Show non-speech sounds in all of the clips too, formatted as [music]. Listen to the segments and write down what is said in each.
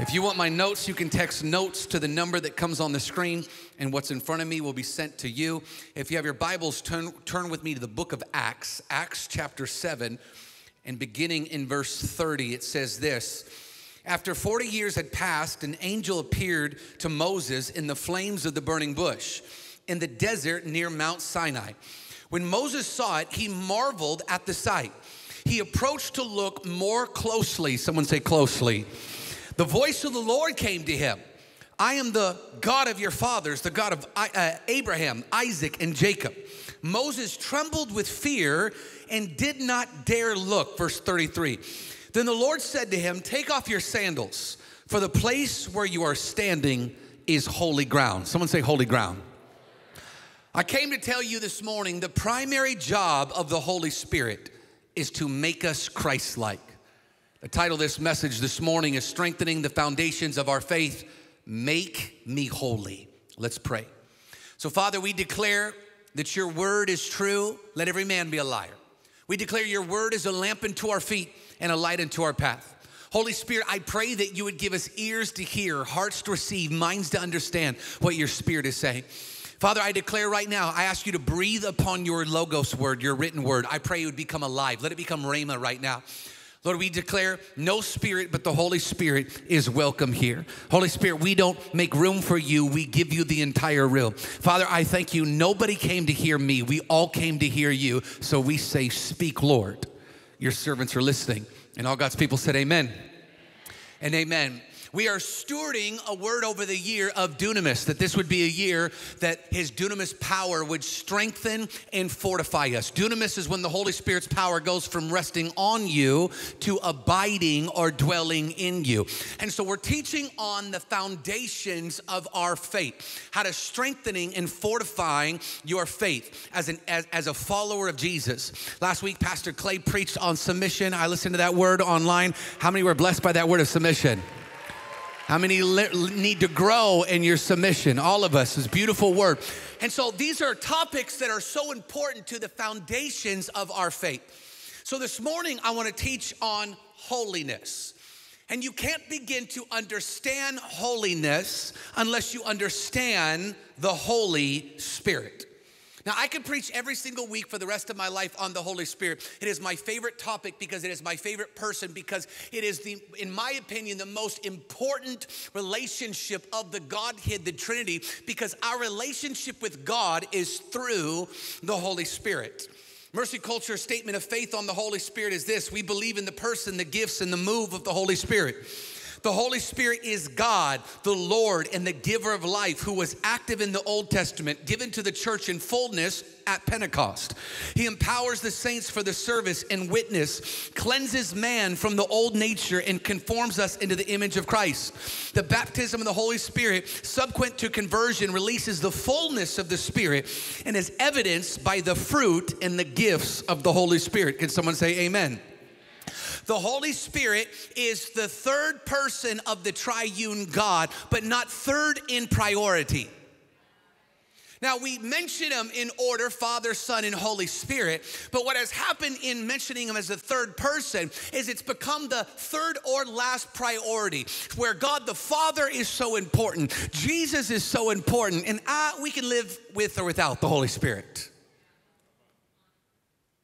If you want my notes, you can text notes to the number that comes on the screen, and what's in front of me will be sent to you. If you have your Bibles, turn, turn with me to the book of Acts, Acts chapter 7, and beginning in verse 30, it says this After 40 years had passed, an angel appeared to Moses in the flames of the burning bush in the desert near Mount Sinai. When Moses saw it, he marveled at the sight. He approached to look more closely. Someone say, closely the voice of the Lord came to him. I am the God of your fathers, the God of uh, Abraham, Isaac, and Jacob. Moses trembled with fear and did not dare look. Verse 33. Then the Lord said to him, Take off your sandals, for the place where you are standing is holy ground. Someone say, Holy ground. I came to tell you this morning the primary job of the Holy Spirit is to make us Christ like. The title of this message this morning is Strengthening the Foundations of Our Faith. Make me holy. Let's pray. So, Father, we declare that your word is true. Let every man be a liar. We declare your word is a lamp unto our feet and a light unto our path. Holy Spirit, I pray that you would give us ears to hear, hearts to receive, minds to understand what your spirit is saying. Father, I declare right now, I ask you to breathe upon your Logos word, your written word. I pray it would become alive. Let it become Rhema right now. Lord, we declare no spirit but the Holy Spirit is welcome here. Holy Spirit, we don't make room for you, we give you the entire room. Father, I thank you. Nobody came to hear me, we all came to hear you. So we say, Speak, Lord. Your servants are listening. And all God's people said, Amen and amen. We are stewarding a word over the year of dunamis, that this would be a year that his dunamis power would strengthen and fortify us. Dunamis is when the Holy Spirit's power goes from resting on you to abiding or dwelling in you. And so we're teaching on the foundations of our faith, how to strengthening and fortifying your faith as, an, as, as a follower of Jesus. Last week, Pastor Clay preached on submission. I listened to that word online. How many were blessed by that word of submission? How many need to grow in your submission? All of us, is beautiful word. And so these are topics that are so important to the foundations of our faith. So this morning, I want to teach on holiness. And you can't begin to understand holiness unless you understand the Holy Spirit. Now, I could preach every single week for the rest of my life on the Holy Spirit. It is my favorite topic because it is my favorite person because it is the, in my opinion, the most important relationship of the Godhead, the Trinity, because our relationship with God is through the Holy Spirit. Mercy Culture's statement of faith on the Holy Spirit is this we believe in the person, the gifts, and the move of the Holy Spirit. The Holy Spirit is God, the Lord, and the giver of life who was active in the Old Testament, given to the church in fullness at Pentecost. He empowers the saints for the service and witness, cleanses man from the old nature, and conforms us into the image of Christ. The baptism of the Holy Spirit, subsequent to conversion, releases the fullness of the Spirit and is evidenced by the fruit and the gifts of the Holy Spirit. Can someone say amen? The Holy Spirit is the third person of the triune God, but not third in priority. Now, we mention him in order Father, Son, and Holy Spirit, but what has happened in mentioning him as the third person is it's become the third or last priority, where God the Father is so important, Jesus is so important, and I, we can live with or without the Holy Spirit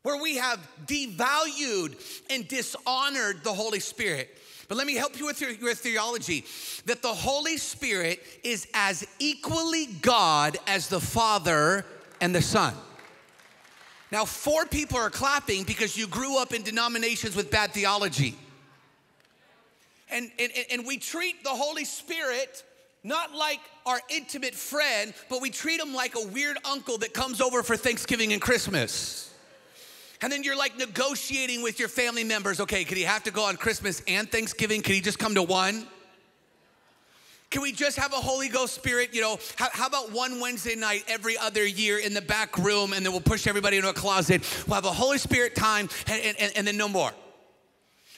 where we have devalued and dishonored the Holy Spirit. But let me help you with your, your, theology that the Holy Spirit is as equally God as the Father and the Son. Now, four people are clapping because you grew up in denominations with bad theology. And, and, and we treat the Holy Spirit not like our intimate friend, but we treat him like a weird uncle that comes over for Thanksgiving and Christmas. And then you're like negotiating with your family members. Okay, could he have to go on Christmas and Thanksgiving? Could he just come to one? Can we just have a Holy Ghost spirit? You know, how, how, about one Wednesday night every other year in the back room and then we'll push everybody into a closet? We'll have a Holy Spirit time and, and, and then no more.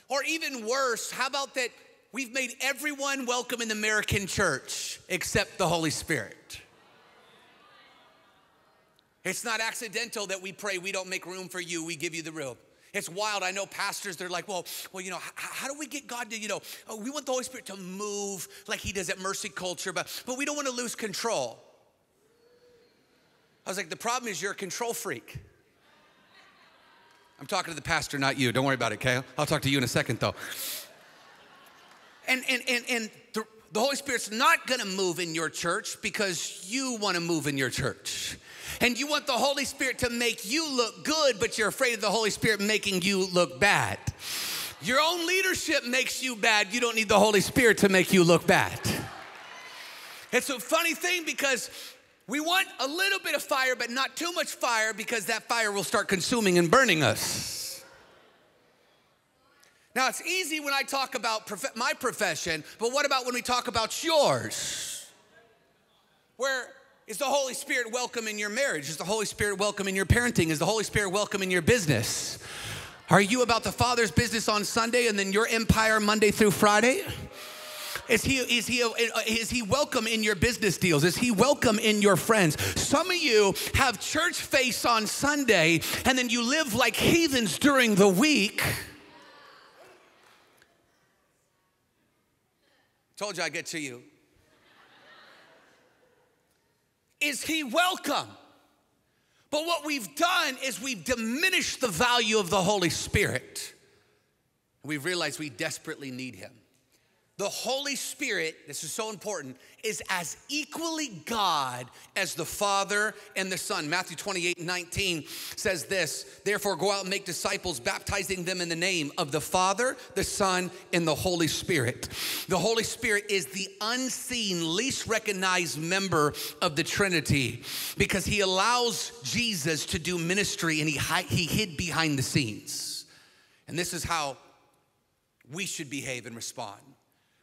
Or even worse, how about that we've made everyone welcome in the American church except the Holy Spirit? It's not accidental that we pray, we don't make room for you, we give you the room. It's wild. I know pastors, they're like, well, well, you know, how, how do we get God to, you know, oh, we want the Holy Spirit to move like he does at Mercy Culture, but, but we don't want to lose control. I was like, the problem is you're a control freak. I'm talking to the pastor, not you. Don't worry about it, okay? I'll talk to you in a second, though. And, and, and, and the, the Holy Spirit's not gonna move in your church because you wanna move in your church. And you want the Holy Spirit to make you look good, but you're afraid of the Holy Spirit making you look bad. Your own leadership makes you bad. You don't need the Holy Spirit to make you look bad. It's a funny thing because we want a little bit of fire, but not too much fire because that fire will start consuming and burning us. Now, it's easy when I talk about prof- my profession, but what about when we talk about yours? Where is the Holy Spirit welcome in your marriage? Is the Holy Spirit welcome in your parenting? Is the Holy Spirit welcome in your business? Are you about the Father's business on Sunday and then your empire Monday through Friday? Is he, is, he, is he welcome in your business deals? Is he welcome in your friends? Some of you have church face on Sunday and then you live like heathens during the week. Told you I get to you. Is he welcome? But what we've done is we've diminished the value of the Holy Spirit. We've realized we desperately need him the Holy Spirit, this is so important, is as equally God as the Father and the Son. Matthew 28 19 says this Therefore, go out and make disciples, baptizing them in the name of the Father, the Son, and the Holy Spirit. The Holy Spirit is the unseen, least recognized member of the Trinity because he allows Jesus to do ministry and he, he hid behind the scenes. And this is how we should behave and respond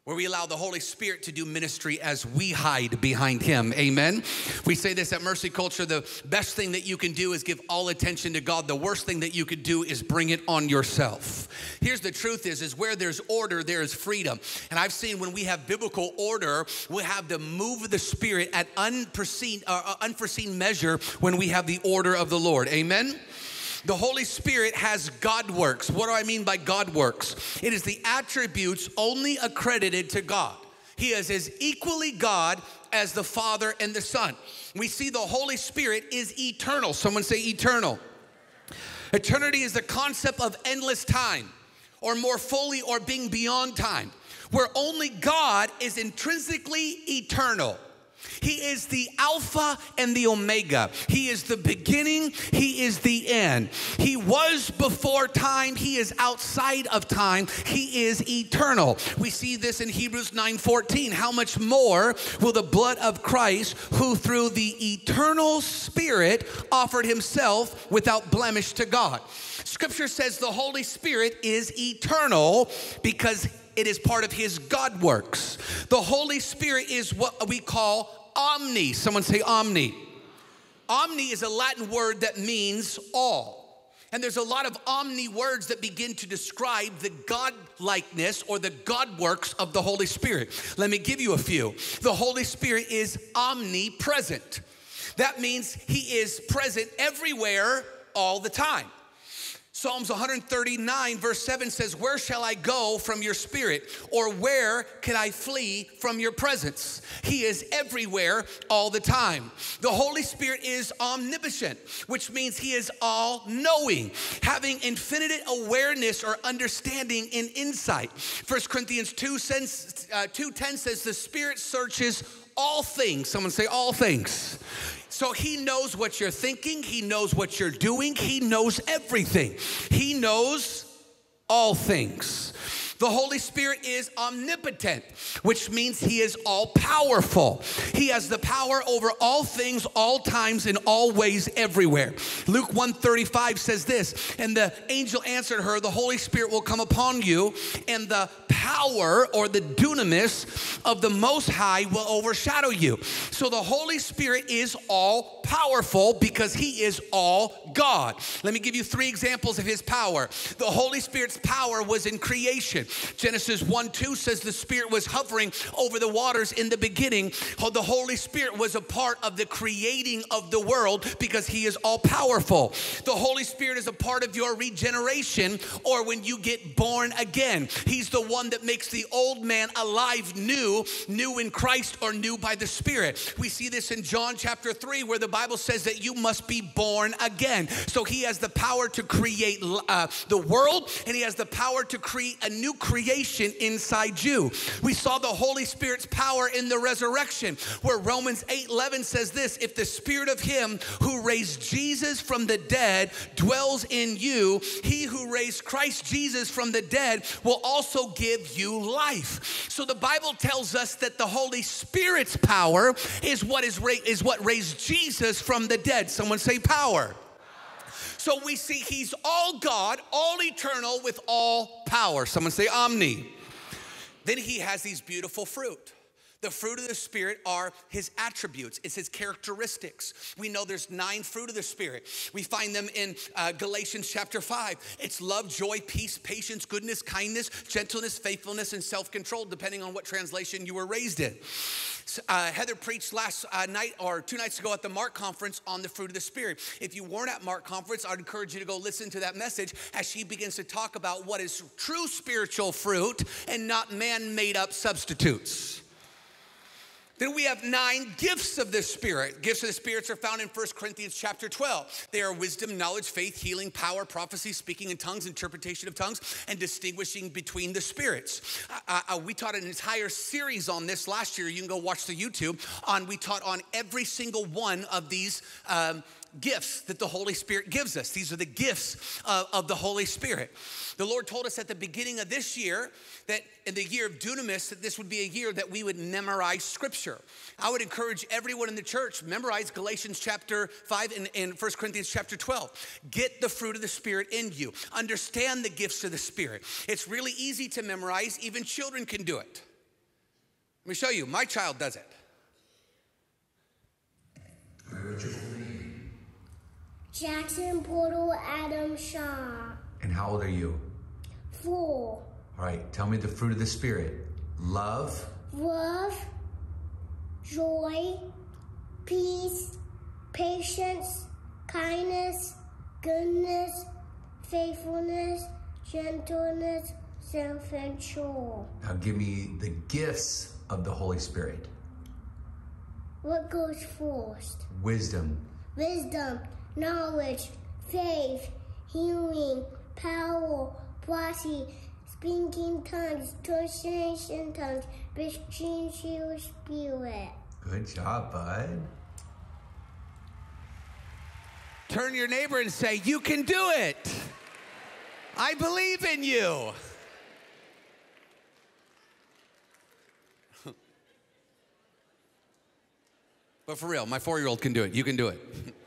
where we allow the Holy Spirit to do ministry as we hide behind Him. Amen. We say this at Mercy Culture the best thing that you can do is give all attention to God. The worst thing that you could do is bring it on yourself. Here's the truth is, is where there's order, there is freedom. And I've seen when we have biblical order, we have the move of the Spirit at unforeseen, uh, unforeseen measure when we have the order of the Lord. Amen. The Holy Spirit has God works. What do I mean by God works? It is the attributes only accredited to God. He is as equally God as the Father and the Son. We see the Holy Spirit is eternal. Someone say eternal. Eternity is the concept of endless time, or more fully, or being beyond time, where only God is intrinsically eternal. He is the Alpha and the Omega. He is the beginning, He is the end. He was before time, He is outside of time, He is eternal. We see this in Hebrews 9:14. How much more will the blood of Christ, who through the eternal Spirit offered Himself without blemish to God? Scripture says the Holy Spirit is eternal because it is part of his God works. The Holy Spirit is what we call omni. Someone say omni. Omni is a Latin word that means all. And there's a lot of omni words that begin to describe the God likeness or the God works of the Holy Spirit. Let me give you a few. The Holy Spirit is omnipresent. That means he is present everywhere all the time. Psalms 139, verse 7 says, Where shall I go from your spirit? Or where can I flee from your presence? He is everywhere all the time. The Holy Spirit is omnipotent, which means he is all knowing, having infinite awareness or understanding and insight. 1 Corinthians 2, says, uh, 2.10 says, The Spirit searches all things. Someone say, All things so he knows what you're thinking, he knows what you're doing, he knows everything. He knows all things. The Holy Spirit is omnipotent, which means he is all powerful. He has the power over all things, all times, and all ways, everywhere. Luke 135 says this, and the angel answered her, The Holy Spirit will come upon you, and the power or the dunamis of the Most High will overshadow you. So the Holy Spirit is all powerful because he is all God. Let me give you three examples of his power. The Holy Spirit's power was in creation. Creation. Genesis 1 2 says the Spirit was hovering over the waters in the beginning. The Holy Spirit was a part of the creating of the world because He is all powerful. The Holy Spirit is a part of your regeneration or when you get born again. He's the one that makes the old man alive new, new in Christ or new by the Spirit. We see this in John chapter 3 where the Bible says that you must be born again. So He has the power to create uh, the world and He has the power to create a new creation inside you. We saw the Holy Spirit's power in the resurrection, where Romans 8 11 says this if the Spirit of Him who raised Jesus from the dead dwells in you, He who raised Christ Jesus from the dead will also give you life. So the Bible tells us that the Holy Spirit's power is what is, is what raised Jesus from the dead. Someone say power. So we see he's all God, all eternal, with all power. Someone say omni. Then he has these beautiful fruit. The fruit of the Spirit are his attributes, it's his characteristics. We know there's nine fruit of the Spirit. We find them in uh, Galatians chapter 5. It's love, joy, peace, patience, goodness, kindness, gentleness, faithfulness, and self control, depending on what translation you were raised in. Uh, Heather preached last uh, night or two nights ago at the Mark conference on the fruit of the Spirit. If you weren't at Mark conference, I'd encourage you to go listen to that message as she begins to talk about what is true spiritual fruit and not man made up substitutes. Then we have nine gifts of the Spirit. Gifts of the Spirits are found in 1 Corinthians chapter 12. They are wisdom, knowledge, faith, healing, power, prophecy, speaking in tongues, interpretation of tongues, and distinguishing between the spirits. Uh, uh, we taught an entire series on this last year. You can go watch the YouTube on. We taught on every single one of these. Um, gifts that the Holy Spirit gives us. These are the gifts uh, of the Holy Spirit. The Lord told us at the beginning of this year that in the year of dunamis, that this would be a year that we would memorize scripture. I would encourage everyone in the church, memorize Galatians chapter 5 and, and 1 Corinthians chapter 12. Get the fruit of the Spirit in you. Understand the gifts of the Spirit. It's really easy to memorize, even children can do it. Let me show you. My child does it. Jackson Portal Adam Shaw. And how old are you? Four. All right, tell me the fruit of the Spirit love, Love, joy, peace, patience, kindness, goodness, faithfulness, gentleness, self control. Now give me the gifts of the Holy Spirit What goes first? wisdom, Wisdom, knowledge, faith, healing, power, prophecy, speaking tongues, translation tongues, preaching your spirit. Good job, bud. Turn your neighbor and say, You can do it. I believe in you. [laughs] but for real, my four year old can do it. You can do it. [laughs]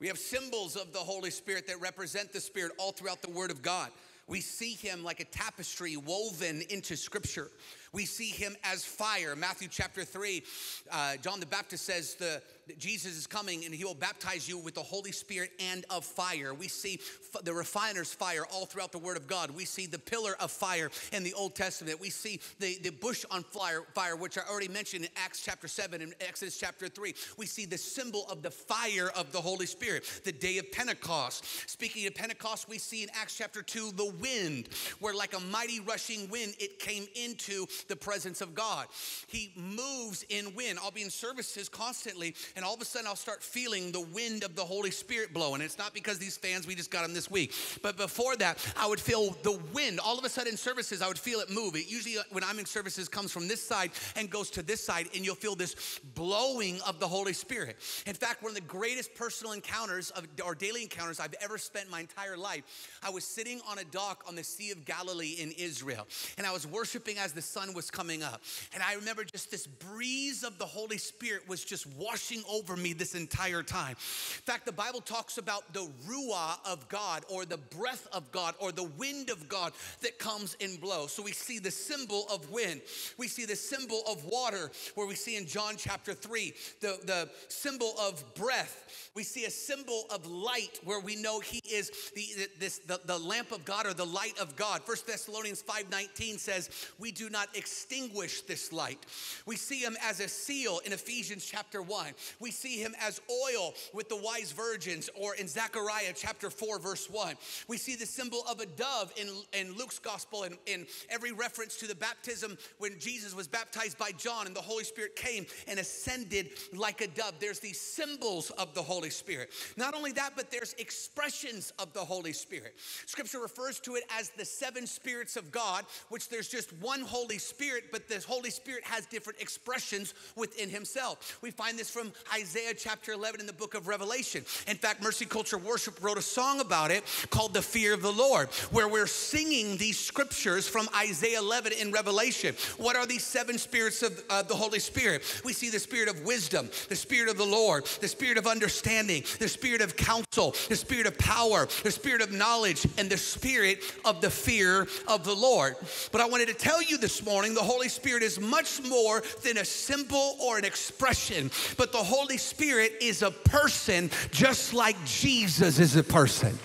we have symbols of the Holy Spirit that represent the Spirit all throughout the Word of God. We see him like a tapestry woven into Scripture. We see him as fire. Matthew chapter 3, uh, John the Baptist says the, Jesus is coming and he will baptize you with the Holy Spirit and of fire. We see the refiner's fire all throughout the Word of God. We see the pillar of fire in the Old Testament. We see the, the bush on fire, fire, which I already mentioned in Acts chapter 7 and Exodus chapter 3. We see the symbol of the fire of the Holy Spirit, the day of Pentecost. Speaking of Pentecost, we see in Acts chapter 2 the wind, where like a mighty rushing wind, it came into the presence of God. He moves in wind. I'll be in services constantly, and all of a sudden I'll start feeling the wind of the Holy Spirit blowing. It's not because these fans, we just got them this week. But before that, I would feel the wind. All of a sudden services, I would feel it move. It usually, uh, when I'm in services, comes from this side and goes to this side, and you'll feel this blowing of the Holy Spirit. In fact, one of the greatest personal encounters of, or daily encounters I've ever spent my entire life, I was sitting on a dock on the Sea of Galilee in Israel, and I was worshiping as the sun sun was coming up. And I remember just this breeze of the Holy Spirit was just washing over me this entire time. In fact, the Bible talks about the ruah of God or the breath of God or the wind of God that comes and blows. So we see the symbol of wind. We see the symbol of water where we see in John chapter 3 the, the symbol of breath. We see a symbol of light where we know he is the, this, the, the lamp of God or the light of God. First Thessalonians 5.19 says, we do not extinguish this light. We see him as a seal in Ephesians chapter 1. We see him as oil with the wise virgins or in Zechariah chapter 4 verse 1. We see the symbol of a dove in, in Luke's gospel and in every reference to the baptism when Jesus was baptized by John and the Holy Spirit came and ascended like a dove. There's these symbols of the Holy Spirit. Not only that, but there's expressions of the Holy Spirit. Scripture refers to it as the seven spirits of God, which there's just one Holy Spirit, but this Holy Spirit has different expressions within himself. We find this from Isaiah chapter 11 in the book of Revelation. In fact, Mercy Culture Worship wrote a song about it called The Fear of the Lord, where we're singing these scriptures from Isaiah 11 in Revelation. What are these seven spirits of uh, the Holy Spirit? We see the spirit of wisdom, the spirit of the Lord, the spirit of understanding, the spirit of counsel, the spirit of power, the spirit of knowledge, and the spirit of the fear of the Lord. But I wanted to tell you this morning the Holy Spirit is much more than a symbol or an expression, but the Holy Spirit is a person just like Jesus is a person.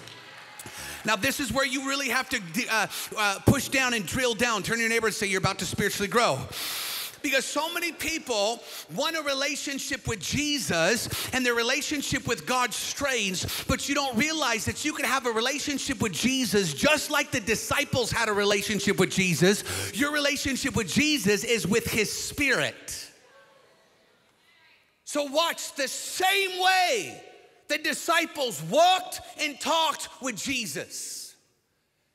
Now, this is where you really have to uh, uh, push down and drill down. Turn your neighbor and say, You're about to spiritually grow because so many people want a relationship with Jesus and their relationship with God strains, but you don't realize that you can have a relationship with Jesus just like the disciples had a relationship with Jesus. Your relationship with Jesus is with his spirit. So, watch the same way the disciples walked and talked with Jesus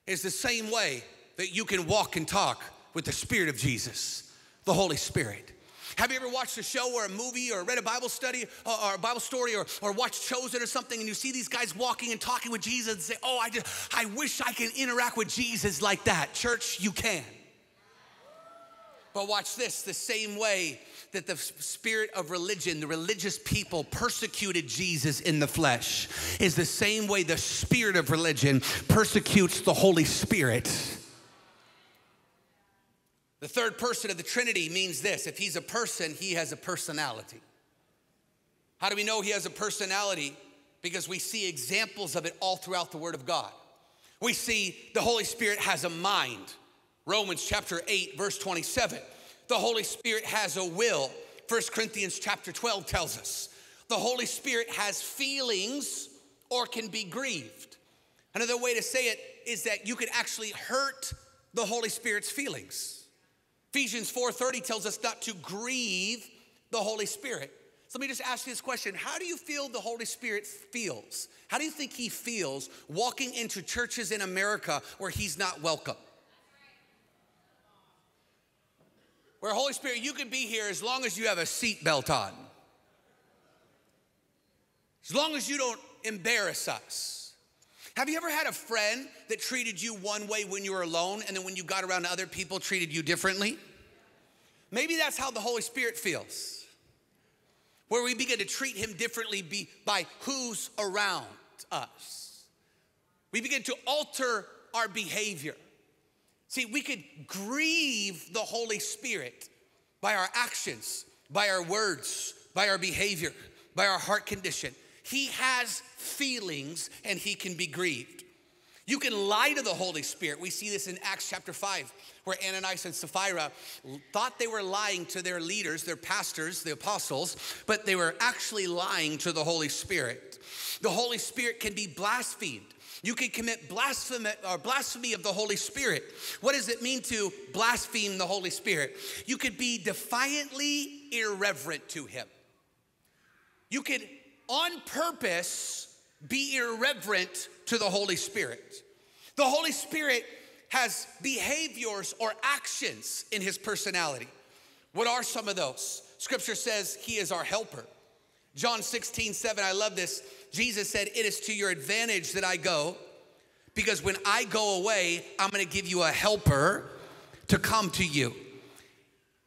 is the same way that you can walk and talk with the Spirit of Jesus, the Holy Spirit. Have you ever watched a show or a movie or read a Bible study or, or, a Bible story or, or watched Chosen or something and you see these guys walking and talking with Jesus and say, Oh, I just I wish I can interact with Jesus like that. Church, you can. But watch this the same way that the spirit of religion, the religious people persecuted Jesus in the flesh, is the same way the spirit of religion persecutes the Holy Spirit. The third person of the Trinity means this if he's a person, he has a personality. How do we know he has a personality? Because we see examples of it all throughout the Word of God. We see the Holy Spirit has a mind. Romans chapter 8, verse 27 the Holy Spirit has a will. 1 Corinthians chapter 12 tells us the Holy Spirit has feelings or can be grieved. Another way to say it is that you can actually hurt the Holy Spirit's feelings. Ephesians 4:30 tells us not to grieve the Holy Spirit. So let me just ask you this question. How do you feel the Holy Spirit feels? How do you think he feels walking into churches in America where he's not welcome? Where Holy Spirit, you can be here as long as you have a seatbelt on. As long as you don't embarrass us. Have you ever had a friend that treated you one way when you were alone and then when you got around other people treated you differently? Maybe that's how the Holy Spirit feels. Where we begin to treat him differently by who's around us. We begin to alter our behavior. See, we could grieve the Holy Spirit by our actions, by our words, by our behavior, by our heart condition. He has feelings and he can be grieved. You can lie to the Holy Spirit. We see this in Acts chapter 5, where Ananias and Sapphira thought they were lying to their leaders, their pastors, the apostles, but they were actually lying to the Holy Spirit. The Holy Spirit can be blasphemed. You can commit blasphemy or blasphemy of the Holy Spirit. What does it mean to blaspheme the Holy Spirit? You could be defiantly irreverent to him. You could on purpose be irreverent to the Holy Spirit. The Holy Spirit has behaviors or actions in his personality. What are some of those? Scripture says he is our helper. John 16, 7, I love this. Jesus said, It is to your advantage that I go, because when I go away, I'm gonna give you a helper to come to you.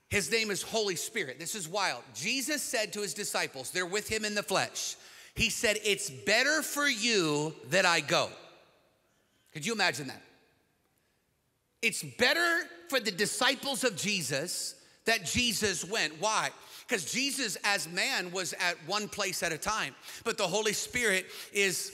His name is Holy Spirit. This is wild. Jesus said to his disciples, they're with him in the flesh. He said, It's better for you that I go. Could you imagine that? It's better for the disciples of Jesus that Jesus went. Why? Because Jesus, as man, was at one place at a time, but the Holy Spirit is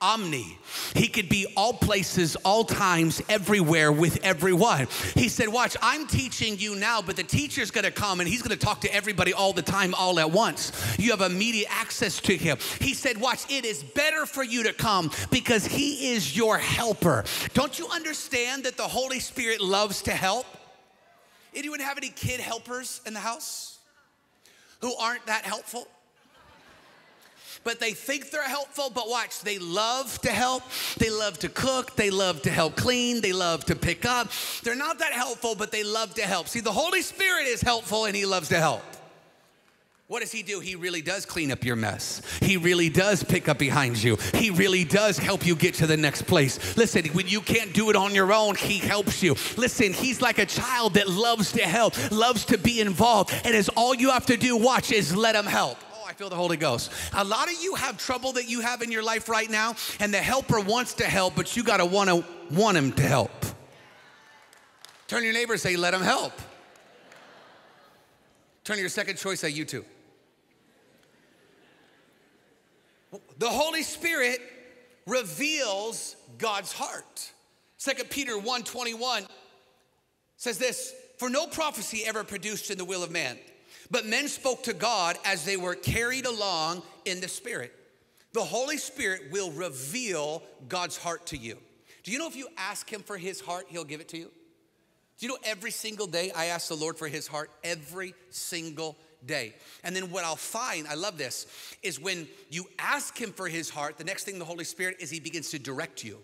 omni. He could be all places, all times, everywhere with everyone. He said, Watch, I'm teaching you now, but the teacher's gonna come and he's gonna talk to everybody all the time, all at once. You have immediate access to him. He said, Watch, it is better for you to come because he is your helper. Don't you understand that the Holy Spirit loves to help? Anyone have any kid helpers in the house who aren't that helpful? but they think they're helpful. But watch, they love to help. They love to cook. They love to help clean. They love to pick up. They're not that helpful, but they love to help. See, the Holy Spirit is helpful and He loves to help. What does he do? He really does clean up your mess. He really does pick up behind you. He really does help you get to the next place. Listen, when you can't do it on your own, he helps you. Listen, he's like a child that loves to help, loves to be involved, and is all you have to do, watch, is let him help. Oh, I feel the Holy Ghost. A lot of you have trouble that you have in your life right now, and the helper wants to help, but you got to want to want him to help. Turn your neighbor say, let him help. Turn your second choice, say, you too. The Holy Spirit reveals God's heart. Second Peter 1:21 says this, for no prophecy ever produced in the will of man but men spoke to God as they were carried along in the Spirit. The Holy Spirit will reveal God's heart to you. Do you know if you ask Him for His heart, He'll give it to you? Do you know every single day I ask the Lord for His heart? Every single day. And then what I'll find, I love this, is when you ask Him for His heart, the next thing the Holy Spirit is He begins to direct you.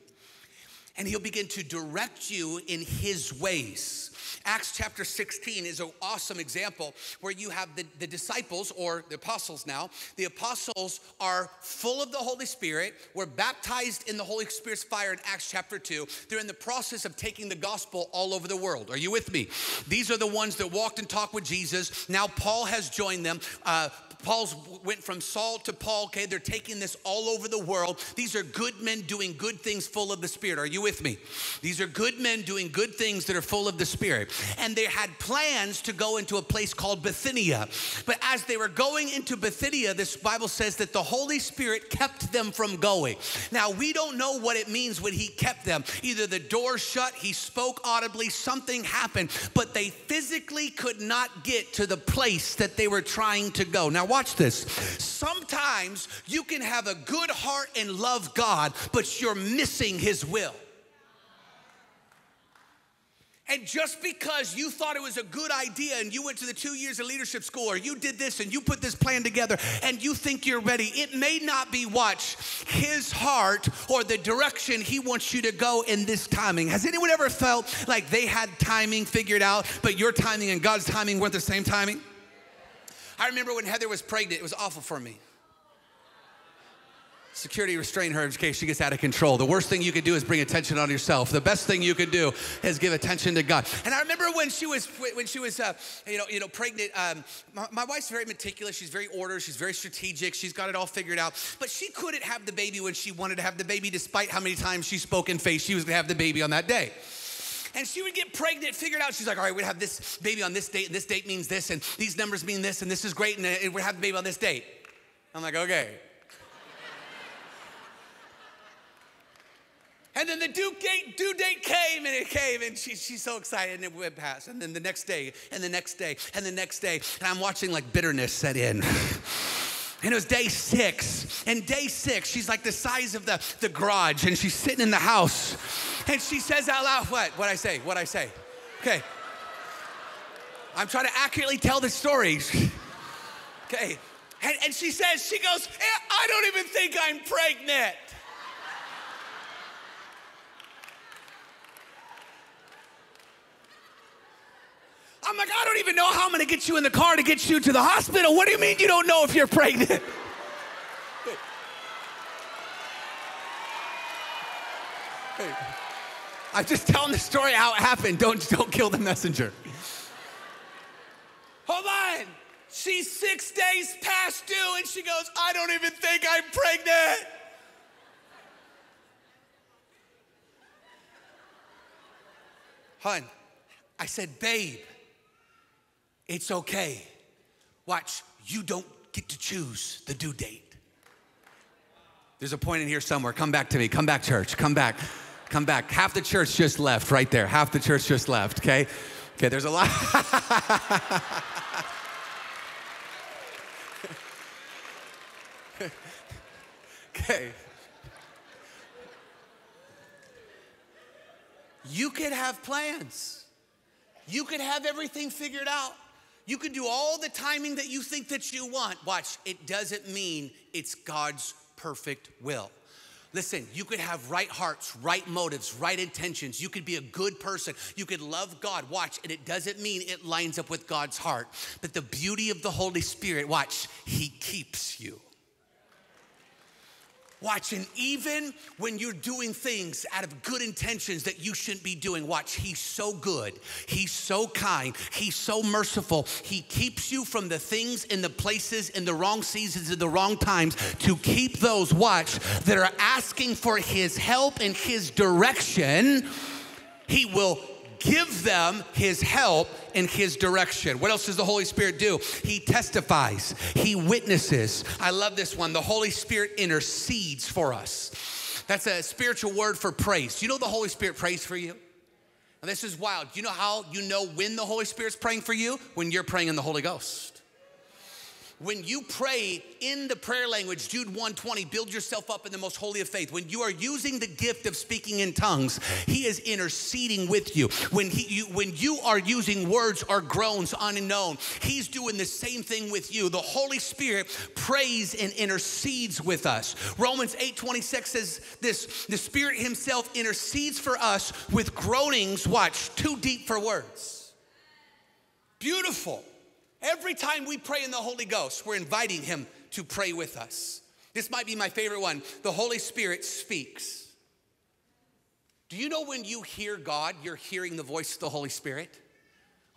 And He'll begin to direct you in His ways. Acts chapter 16 is an awesome example where you have the, the disciples or the apostles now. The apostles are full of the Holy Spirit, were baptized in the Holy Spirit's fire in Acts chapter 2. They're in the process of taking the gospel all over the world. Are you with me? These are the ones that walked and talked with Jesus. Now Paul has joined them. Uh, Paul's went from Saul to Paul. Okay, they're taking this all over the world. These are good men doing good things full of the Spirit. Are you with me? These are good men doing good things that are full of the Spirit. And they had plans to go into a place called Bithynia. But as they were going into Bithynia, this Bible says that the Holy Spirit kept them from going. Now, we don't know what it means when He kept them. Either the door shut, He spoke audibly, something happened, but they physically could not get to the place that they were trying to go. Now, watch this. Sometimes you can have a good heart and love God, but you're missing His will. And just because you thought it was a good idea and you went to the two years of leadership school or you did this and you put this plan together and you think you're ready, it may not be watch his heart or the direction he wants you to go in this timing. Has anyone ever felt like they had timing figured out, but your timing and God's timing weren't the same timing? I remember when Heather was pregnant, it was awful for me. Security restrain her in case she gets out of control. The worst thing you could do is bring attention on yourself. The best thing you could do is give attention to God. And I remember when she was when she was uh, you know you know pregnant. Um, my, my, wife's very meticulous. She's very ordered. She's very strategic. She's got it all figured out. But she couldn't have the baby when she wanted to have the baby, despite how many times she spoke in faith she was going to have the baby on that day. And she would get pregnant, figured out, she's like, all right, we have this baby on this date, and this date means this, and these numbers mean this, and this is great, and uh, we have the baby on this date. I'm like, okay. [laughs] And then the due date, due date came and it came, and she, she's so excited, and it went past. And then the next day, and the next day, and the next day, and I'm watching like bitterness set in. [laughs] And it was day six. And day six, she's like the size of the, the garage, and she's sitting in the house. And she says out loud, What? What I say? What I say? Okay. I'm trying to accurately tell the story. Okay. And, and she says, She goes, eh, I don't even think I'm pregnant. I'm like, I don't even know how I'm gonna get you in the car to get you to the hospital. What do you mean you don't know if you're pregnant? [laughs] I'm just telling the story how it happened. Don't, don't kill the messenger. Hold on. She's six days past due, and she goes, I don't even think I'm pregnant. Hun, I said, babe, it's okay. Watch, you don't get to choose the due date. There's a point in here somewhere. Come back to me. Come back, church. Come back. Come back. Half the church just left right there. Half the church just left, okay? Okay, there's a lot. [laughs] okay. You could have plans. You could have everything figured out. You can do all the timing that you think that you want. Watch, it doesn't mean it's God's perfect will. Listen, you could have right hearts, right motives, right intentions. You could be a good person. You could love God. Watch, and it doesn't mean it lines up with God's heart. But the beauty of the Holy Spirit, watch, He keeps you. Watch, and even when you're doing things out of good intentions that you shouldn't be doing, watch, He's so good. He's so kind. He's so merciful. He keeps you from the things and the places in the wrong seasons and the wrong times to keep those, watch, that are asking for His help and His direction. He will give them his help in his direction. What else does the Holy Spirit do? He testifies, he witnesses. I love this one. The Holy Spirit intercedes for us. That's a spiritual word for prays. You know the Holy Spirit prays for you? And this is wild. You know how you know when the Holy Spirit's praying for you? When you're praying in the Holy Ghost when you pray in the prayer language, Jude 120, build yourself up in the most holy of faith. When you are using the gift of speaking in tongues, he is interceding with you. When he you, when you are using words or groans unknown, he's doing the same thing with you. The Holy Spirit prays and intercedes with us. Romans 8:26 says this, the Spirit himself intercedes for us with groanings, watch, too deep for words. Beautiful. Every time we pray in the Holy Ghost, we're inviting Him to pray with us. This might be my favorite one. The Holy Spirit speaks. Do you know when you hear God, you're hearing the voice of the Holy Spirit?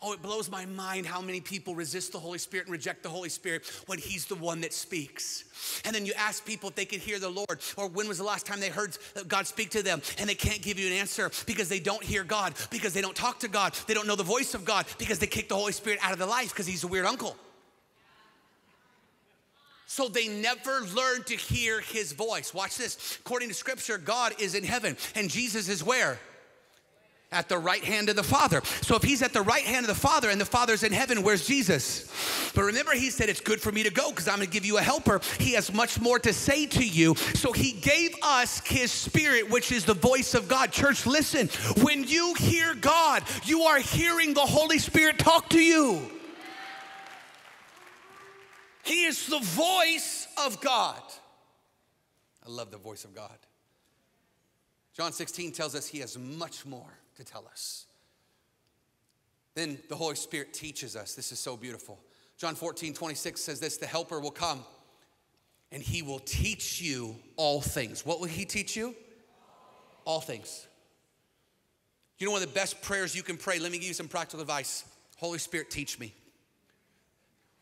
Oh, it blows my mind how many people resist the Holy Spirit and reject the Holy Spirit when He's the one that speaks. And then you ask people if they could hear the Lord or when was the last time they heard God speak to them and they can't give you an answer because they don't hear God, because they don't talk to God, they don't know the voice of God, because they kick the Holy Spirit out of their life because He's a weird uncle. So they never learn to hear His voice. Watch this. According to Scripture, God is in heaven and Jesus is where? At the right hand of the Father. So if he's at the right hand of the Father and the Father's in heaven, where's Jesus? But remember, he said, It's good for me to go because I'm gonna give you a helper. He has much more to say to you. So he gave us his spirit, which is the voice of God. Church, listen, when you hear God, you are hearing the Holy Spirit talk to you. He is the voice of God. I love the voice of God. John 16 tells us he has much more to tell us. Then the Holy Spirit teaches us. This is so beautiful. John 14, 26 says this the Helper will come and he will teach you all things. What will he teach you? All things. You know, one of the best prayers you can pray, let me give you some practical advice. Holy Spirit, teach me.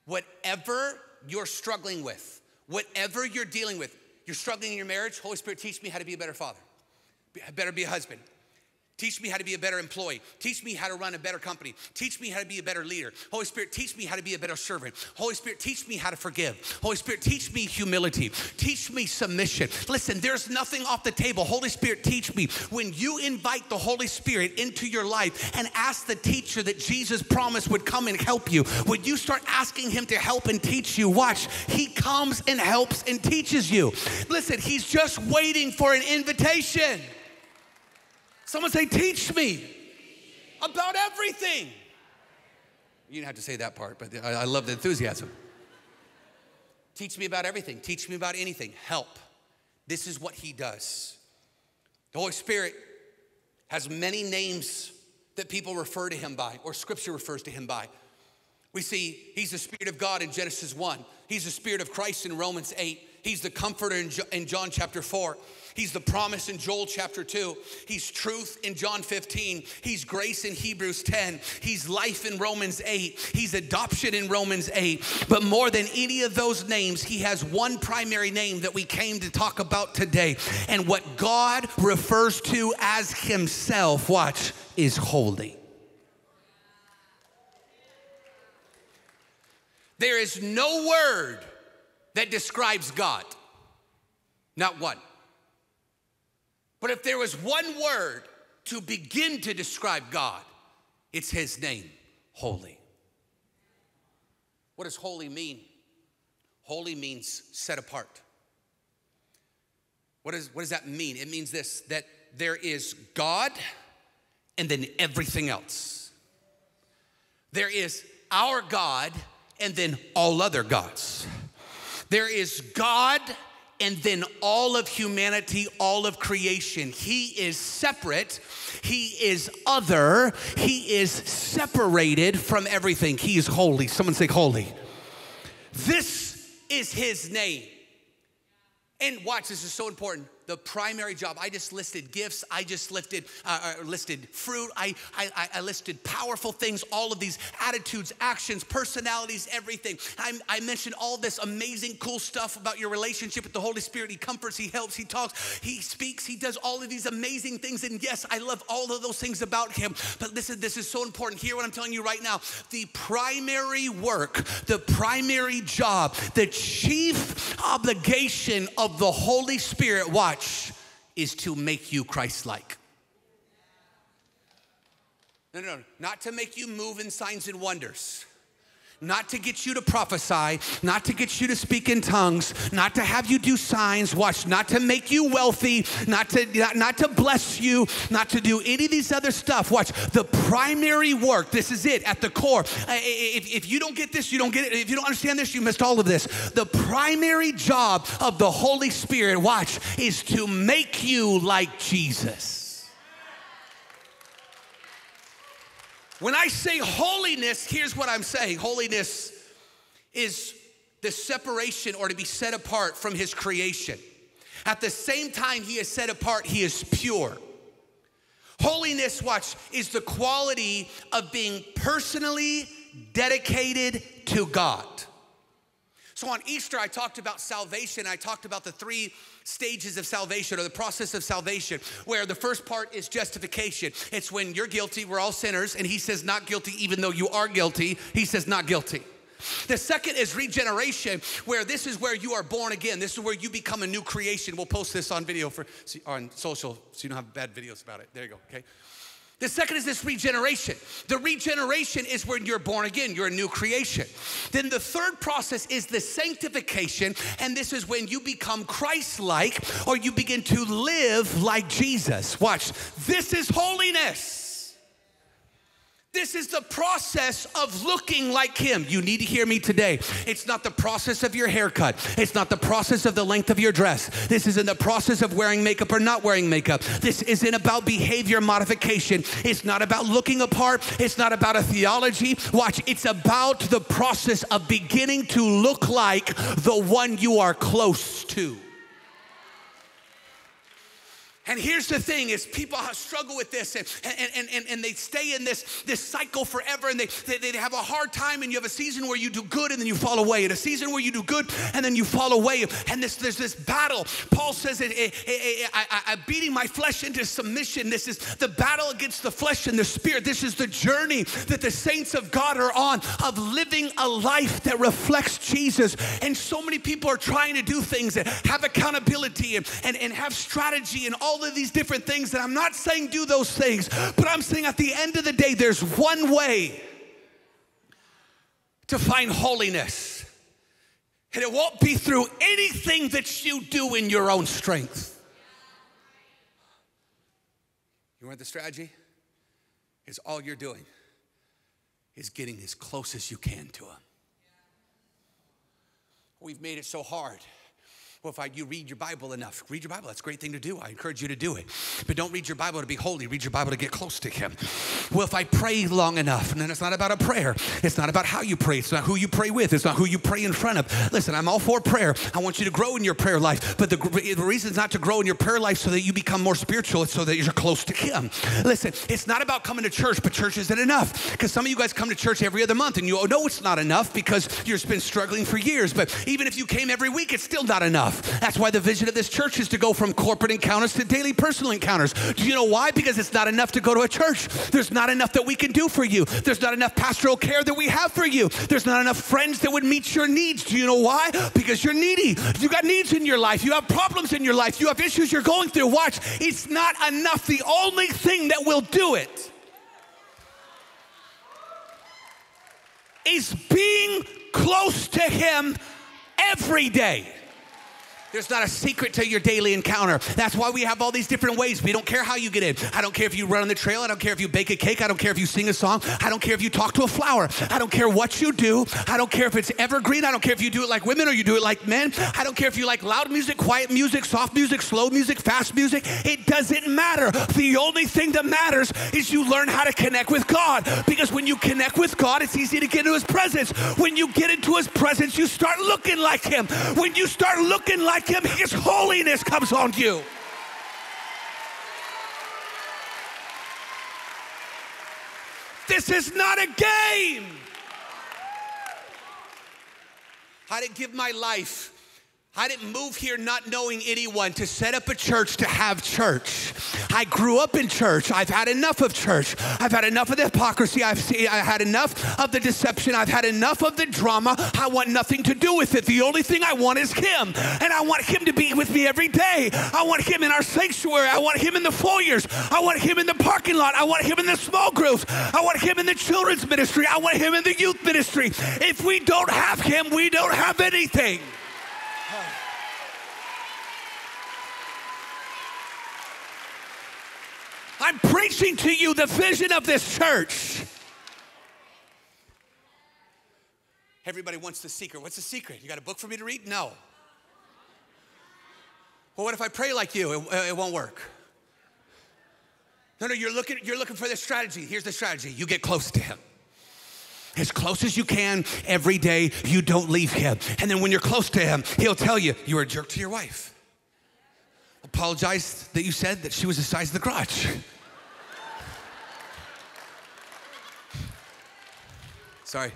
Whatever you're struggling with, whatever you're dealing with, you're struggling in your marriage, Holy Spirit, teach me how to be a better father, better be a husband, Teach me how to be a better employee. Teach me how to run a better company. Teach me how to be a better leader. Holy Spirit, teach me how to be a better servant. Holy Spirit, teach me how to forgive. Holy Spirit, teach me humility. Teach me submission. Listen, there's nothing off the table. Holy Spirit, teach me. When you invite the Holy Spirit into your life and ask the teacher that Jesus promised would come and help you, when you start asking him to help and teach you, watch, he comes and helps and teaches you. Listen, he's just waiting for an invitation. Someone say, Teach me about everything. You didn't have to say that part, but I love the enthusiasm. Teach me about everything. Teach me about anything. Help. This is what he does. The Holy Spirit has many names that people refer to him by, or scripture refers to him by. We see he's the Spirit of God in Genesis 1. He's the Spirit of Christ in Romans 8. He's the comforter in John chapter 4. He's the promise in Joel chapter 2. He's truth in John 15. He's grace in Hebrews 10. He's life in Romans 8. He's adoption in Romans 8. But more than any of those names, he has one primary name that we came to talk about today. And what God refers to as himself, watch, is holy. There is no word that describes God. Not one. But if there was one word to begin to describe God, it's his name, holy. What does holy mean? Holy means set apart. What, is, what does that mean? It means this that there is God and then everything else. There is our God and then all other gods. There is God and then all of humanity, all of creation. He is separate, He is other, He is separated from everything. He is holy. Someone say, holy. This is His name. And watch, this is so important. The primary job, I just listed gifts, I just listed, uh, uh, listed fruit, I, I, I listed powerful things, all of these attitudes, actions, personalities, everything. I, I mentioned all this amazing, cool stuff about your relationship with the Holy Spirit. He comforts, He helps, He talks, He speaks, He does all of these amazing things. And yes, I love all of those things about Him. But listen, this is so important. Hear what I'm telling you right now. The primary work, the primary job, the chief obligation of the Holy Spirit, watch, is to make you Christ like. No, no, no, not to make you move in signs and wonders. Not to get you to prophesy, not to get you to speak in tongues, not to have you do signs, watch, not to make you wealthy, not to not, not to bless you, not to do any of these other stuff. Watch, the primary work, this is it at the core. If, if you don't get this, you don't get it. If you don't understand this, you missed all of this. The primary job of the Holy Spirit, watch, is to make you like Jesus. When I say holiness, here's what I'm saying holiness is the separation or to be set apart from his creation. At the same time, he is set apart, he is pure. Holiness, watch, is the quality of being personally dedicated to God. So on Easter, I talked about salvation. I talked about the three stages of salvation or the process of salvation, where the first part is justification. It's when you're guilty, we're all sinners, and he says not guilty, even though you are guilty. He says not guilty. The second is regeneration, where this is where you are born again. This is where you become a new creation. We'll post this on video for on social, so you don't have bad videos about it. There you go. Okay. The second is this regeneration. The regeneration is when you're born again, you're a new creation. Then the third process is the sanctification, and this is when you become Christ like or you begin to live like Jesus. Watch, this is holiness. This is the process of looking like Him. You need to hear me today. It's not the process of your haircut, it's not the process of the length of your dress. This isn't the process of wearing makeup or not wearing makeup. This isn't about behavior modification. It's not about looking apart, it's not about a theology. Watch, it's about the process of beginning to look like the one you are close to. And here's the thing is people struggle with this and, and, and, and they stay in this, this cycle forever and they, they, they have a hard time and you have a season where you do good and then you fall away and a season where you do good and then you fall away and this, there's this battle. Paul says it, it, it, I, I, I'm beating my flesh into submission. This is the battle against the flesh and the spirit. This is the journey that the saints of God are on of living a life that reflects Jesus. And so many people are trying to do things and have accountability and, and, and have strategy and all all of these different things. And I'm not saying do those things, but I'm saying at the end of the day, there's one way to find holiness. And it won't be through anything that you do in your own strength. You want the strategy? Is all you're doing is getting as close as you can to Him. We've made it so hard Well, if I, you read your Bible enough, read your Bible. That's a great thing to do. I encourage you to do it. But don't read your Bible to be holy. Read your Bible to get close to Him. Well, if I pray long enough, and then it's not about a prayer. It's not about how you pray. It's not who you pray with. It's not who you pray in front of. Listen, I'm all for prayer. I want you to grow in your prayer life. But the, the reason is not to grow in your prayer life so that you become more spiritual. It's so that you're close to Him. Listen, it's not about coming to church, but church isn't enough. Because some of you guys come to church every other month and you know it's not enough because you've been struggling for years. But even if you came every week, it's still not enough. That's why the vision of this church is to go from corporate encounters to daily personal encounters. Do you know why? Because it's not enough to go to a church. There's not enough that we can do for you. There's not enough pastoral care that we have for you. There's not enough friends that would meet your needs. Do you know why? Because you're needy. You got needs in your life. You have problems in your life. You have issues you're going through. Watch, it's not enough. The only thing that will do it is being close to Him every day. There's not a secret to your daily encounter. That's why we have all these different ways. We don't care how you get in. I don't care if you run on the trail. I don't care if you bake a cake. I don't care if you sing a song. I don't care if you talk to a flower. I don't care what you do. I don't care if it's evergreen. I don't care if you do it like women or you do it like men. I don't care if you like loud music, quiet music, soft music, slow music, fast music. It doesn't matter. The only thing that matters is you learn how to connect with God. Because when you connect with God, it's easy to get into His presence. When you get into His presence, you start looking like Him. When you start looking like Him, His holiness comes on you. This is not a game. I didn't give my life. I didn't move here not knowing anyone to set up a church to have church. I grew up in church. I've had enough of church. I've had enough of the hypocrisy. I've seen, I had enough of the deception. I've had enough of the drama. I want nothing to do with it. The only thing I want is Him. And I want Him to be with me every day. I want Him in our sanctuary. I want Him in the foyers. I want Him in the parking lot. I want Him in the small groups. I want Him in the children's ministry. I want Him in the youth ministry. If we don't have Him, we don't have anything. I'm preaching to you the vision of this church. Everybody wants the secret. What's the secret? You got a book for me to read? No. Well, what if I pray like you? It, it won't work. No, no, you're looking, you're looking for the strategy. Here's the strategy you get close to Him. As close as you can every day, you don't leave Him. And then when you're close to Him, He'll tell you, you're a jerk to your wife. Apologize that you said that she was the size of the crotch. Sorry.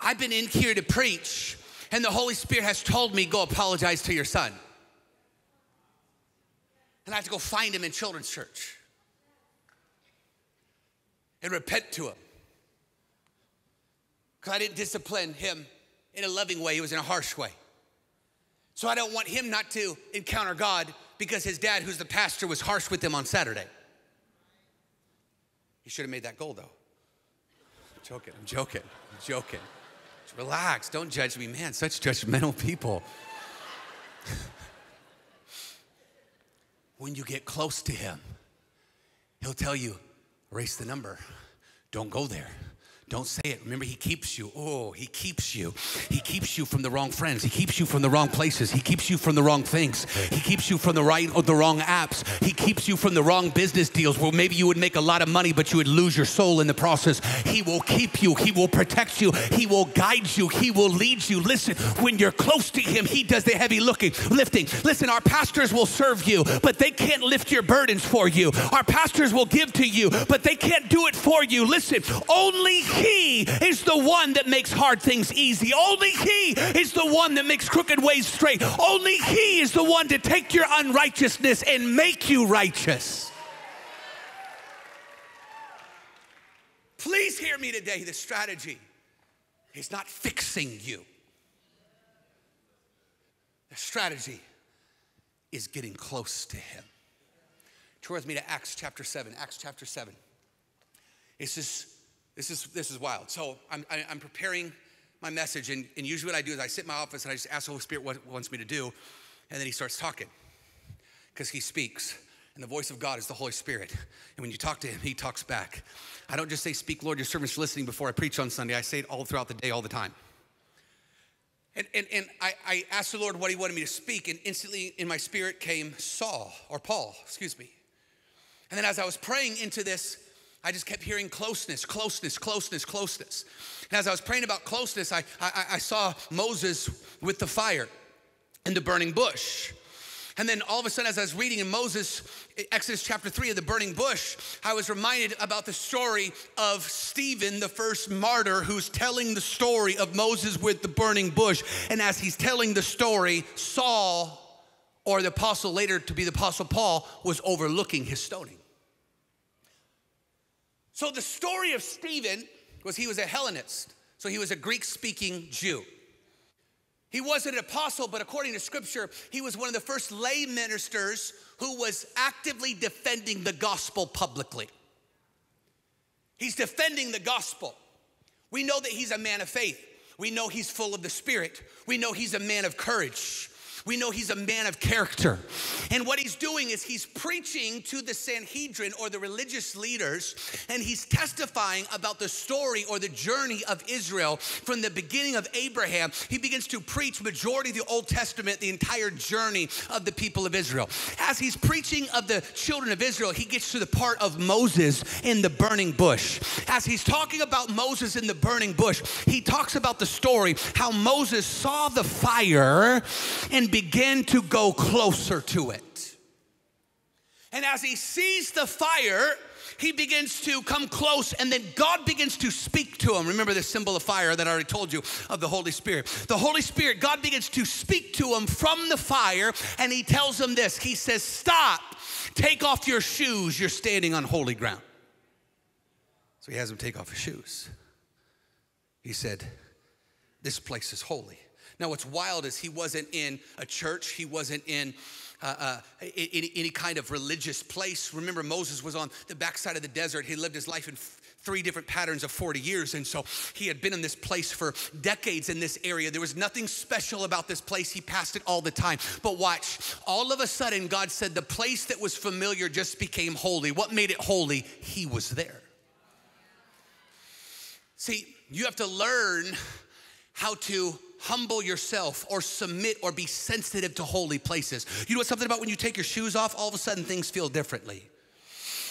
I've been in here to preach, and the Holy Spirit has told me, go apologize to your son. And I have to go find him in children's church and repent to him. Because I didn't discipline him in a loving way, it was in a harsh way. So I don't want him not to encounter God because his dad, who's the pastor, was harsh with him on Saturday. He should have made that goal though. I'm joking, I'm joking, I'm joking. Just relax, don't judge me. Man, such judgmental people. when you get close to him, he'll tell you, race the number, don't go there. Don't say it. Remember, He keeps you. Oh, He keeps you. He keeps you from the wrong friends. He keeps you from the wrong places. He keeps you from the wrong things. He keeps you from the right or the wrong apps. He keeps you from the wrong business deals where maybe you would make a lot of money, but you would lose your soul in the process. He will keep you. He will protect you. He will guide you. He will lead you. Listen, when you're close to Him, He does the heavy looking, lifting. Listen, our pastors will serve you, but they can't lift your burdens for you. Our pastors will give to you, but they can't do it for you. Listen, only he is the one that makes hard things easy. Only He is the one that makes crooked ways straight. Only He is the one to take your unrighteousness and make you righteous. Please hear me today. The strategy is not fixing you, the strategy is getting close to Him. Turn with me to Acts chapter 7. Acts chapter 7. It is this is, this is wild. So I'm, I, am i am preparing my message, and, and usually what I do is I sit in my office and I just ask the Holy Spirit what wants me to do, and then He starts talking because He speaks. And the voice of God is the Holy Spirit. And when you talk to Him, He talks back. I don't just say, Speak, Lord, your servant's listening before I preach on Sunday. I say it all throughout the day, all the time. And, and, and I, I asked the Lord what He wanted me to speak, and instantly in my spirit came Saul, or Paul, excuse me. And then as I was praying into this, I just kept hearing closeness, closeness, closeness, closeness. And as I was praying about closeness, I, I, I saw Moses with the fire and the burning bush. And then all of a sudden, as I was reading in Moses, Exodus chapter 3 of the burning bush, I was reminded about the story of Stephen, the first martyr, who's telling the story of Moses with the burning bush. And as he's telling the story, Saul, or the apostle later to be the apostle Paul, was overlooking his stoning. So the story of Stephen was he was a Hellenist, so he was a Greek speaking Jew. He wasn't an apostle, but according to scripture, he was one of the first lay ministers who was actively defending the gospel publicly. He's defending the gospel. We know that he's a man of faith. We know he's full of the Spirit. We know he's a man of courage we know he's a man of character. And what he's doing is he's preaching to the Sanhedrin or the religious leaders, and he's testifying about the story or the journey of Israel from the beginning of Abraham. He begins to preach majority of the Old Testament, the entire journey of the people of Israel. As he's preaching of the children of Israel, he gets to the part of Moses in the burning bush. As he's talking about Moses in the burning bush, he talks about the story how Moses saw the fire and begin to go closer to it. And as he sees the fire, he begins to come close and then God begins to speak to him. Remember the symbol of fire that I already told you of the Holy Spirit. The Holy Spirit, God begins to speak to him from the fire and he tells him this. He says, Stop, take off your shoes, you're standing on holy ground. So he has him take off his shoes. He said, This place is holy. Now, what's wild is he wasn't in a church, he wasn't in uh, uh, any, any, kind of religious place. Remember, Moses was on the backside of the desert. He lived his life in three different patterns of 40 years. And so he had been in this place for decades in this area. There was nothing special about this place. He passed it all the time. But watch, all of a sudden, God said the place that was familiar just became holy. What made it holy? He was there. See, you have to learn how to humble yourself or submit or be sensitive to holy places. You know what's something about when you take your shoes off, all of a sudden things feel differently.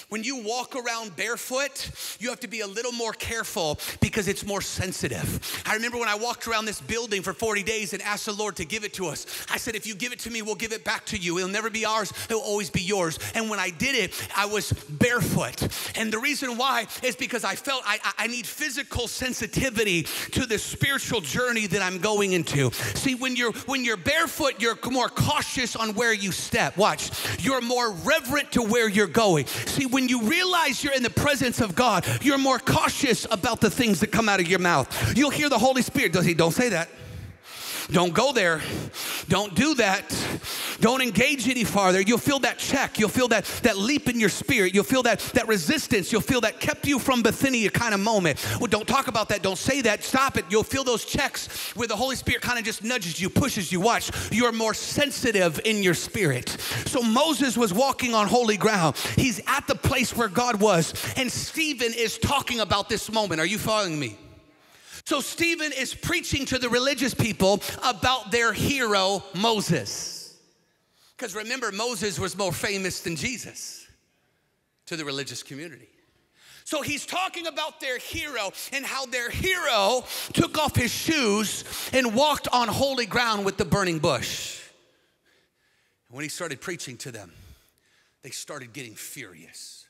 When you walk around barefoot, you have to be a little more careful because it's more sensitive. I remember when I walked around this building for 40 days and asked the Lord to give it to us. I said, if you give it to me, we'll give it back to you. It'll never be ours, it'll always be yours. And when I did it, I was barefoot. And the reason why is because I felt I, I need physical sensitivity to the spiritual journey that I'm going into. See, when you're when you're barefoot, you're more cautious on where you step. Watch, you're more reverent to where you're going. See, when you realize you're in the presence of God, you're more cautious about the things that come out of your mouth. You'll hear the Holy Spirit. Does he? Don't say that. Don't go there. Don't do that. Don't engage any farther. You'll feel that check. You'll feel that, that leap in your spirit. You'll feel that, that resistance. You'll feel that kept you from Bithynia kind of moment. Well, don't talk about that. Don't say that. Stop it. You'll feel those checks where the Holy Spirit kind of just nudges you, pushes you. Watch. You're more sensitive in your spirit. So Moses was walking on holy ground. He's at the place where God was. And Stephen is talking about this moment. Are you following me? So Stephen is preaching to the religious people about their hero, Moses. Because remember, Moses was more famous than Jesus to the religious community. So he's talking about their hero and how their hero took off his shoes and walked on holy ground with the burning bush. And when he started preaching to them, they started getting furious.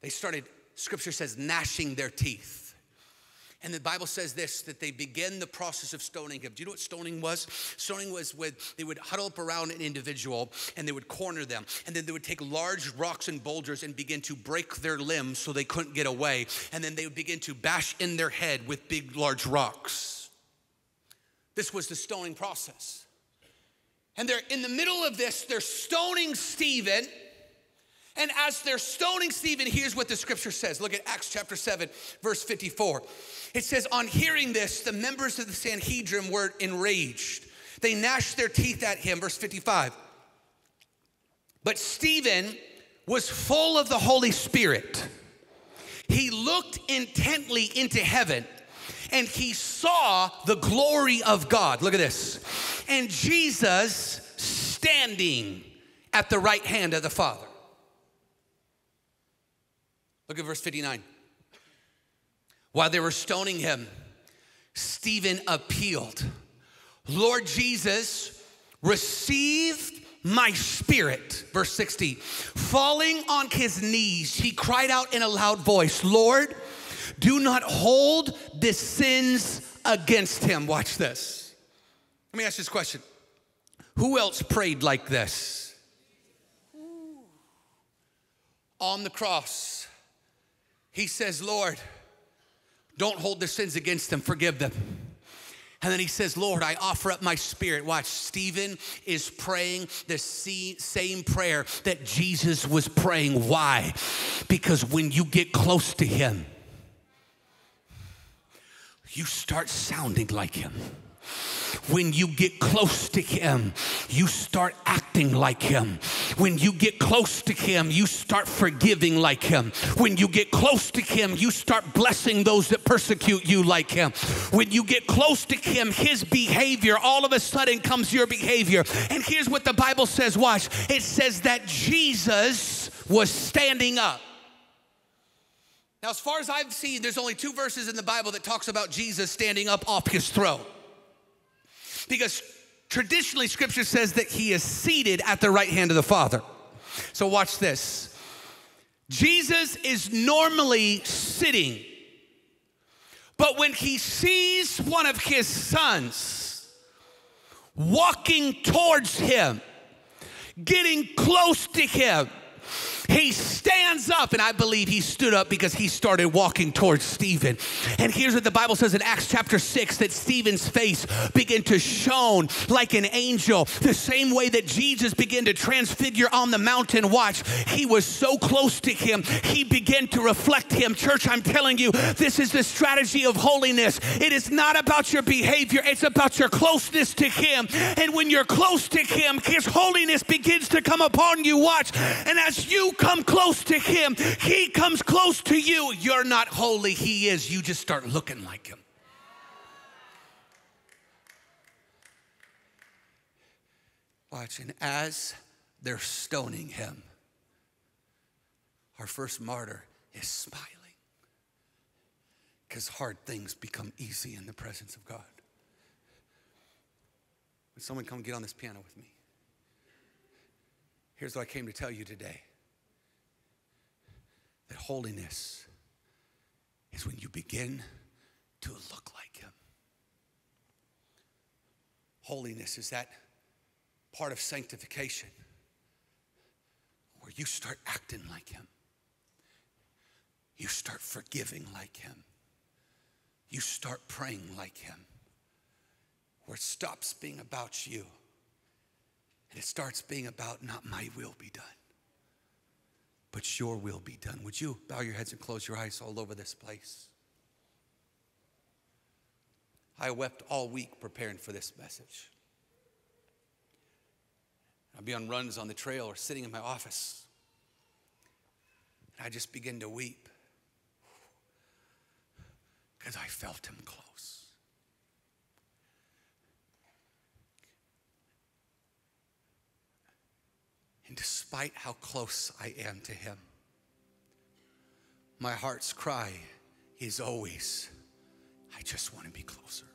They started, scripture says, gnashing their teeth. And the Bible says this that they begin the process of stoning him. Do you know what stoning was? Stoning was when they would huddle up around an individual and they would corner them. And then they would take large rocks and boulders and begin to break their limbs so they couldn't get away. And then they would begin to bash in their head with big, large rocks. This was the stoning process. And they're in the middle of this, they're stoning Stephen. And as they're stoning Stephen, here's what the scripture says. Look at Acts chapter 7, verse 54. It says, On hearing this, the members of the Sanhedrin were enraged. They gnashed their teeth at him. Verse 55. But Stephen was full of the Holy Spirit. He looked intently into heaven and he saw the glory of God. Look at this. And Jesus standing at the right hand of the Father. Look at verse 59. While they were stoning him, Stephen appealed Lord Jesus, receive my spirit. Verse 60. Falling on his knees, he cried out in a loud voice, Lord, do not hold the sins against him. Watch this. Let me ask this question Who else prayed like this? On the cross, he says, Lord, don't hold their sins against them, forgive them. And then he says, Lord, I offer up my spirit. Watch, Stephen is praying the same prayer that Jesus was praying. Why? Because when you get close to him, you start sounding like him when you get close to Him, you start acting like Him. When you get close to Him, you start forgiving like Him. When you get close to Him, you start blessing those that persecute you like Him. When you get close to Him, His behavior, all of a sudden comes your behavior. And here's what the Bible says watch it says that Jesus was standing up. Now, as far as I've seen, there's only two verses in the Bible that talks about Jesus standing up off his throne. Because traditionally, scripture says that he is seated at the right hand of the Father. So, watch this. Jesus is normally sitting, but when he sees one of his sons walking towards him, getting close to him, he stands up, and I believe he stood up because he started walking towards Stephen. And here's what the Bible says in Acts chapter 6 that Stephen's face began to shone like an angel, the same way that Jesus began to transfigure on the mountain. Watch, he was so close to him, he began to reflect him. Church, I'm telling you, this is the strategy of holiness. It is not about your behavior, it's about your closeness to him. And when you're close to him, his holiness begins to come upon you. Watch, and as you come close to Him, He comes close to you. You're not holy, He is. You just start looking like Him. Watch, and as they're stoning him, our first martyr is smiling because hard things become easy in the presence of God. Would someone come get on this piano with me? Here's what I came to tell you today that holiness is when you begin to look like Him. Holiness is that part of sanctification where you start acting like Him, you start forgiving like Him, you start praying like Him, where it stops being about you and it starts being about not my will be done but your will be done. Would you bow your heads and close your eyes all over this place? I wept all week preparing for this message. I'd be on runs on the trail or sitting in my office. And I just begin to weep because I felt him close. And despite how close I am to Him, my heart's cry is always, I just want to be closer.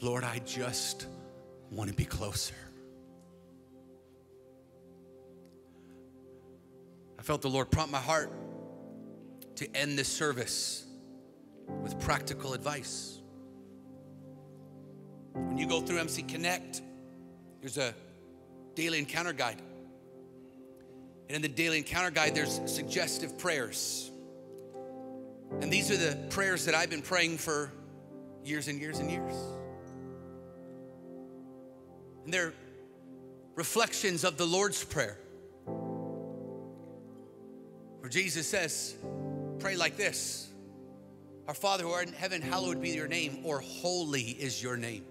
Lord, I just want to be closer. I felt the Lord prompt my heart to end this service with practical advice. When you go through MC Connect, there's a daily encounter guide. And in the daily encounter guide, there's suggestive prayers. And these are the prayers that I've been praying for years and years and years. And they're reflections of the Lord's Prayer, where Jesus says, Pray like this Our Father who art in heaven, hallowed be your name, or holy is your name.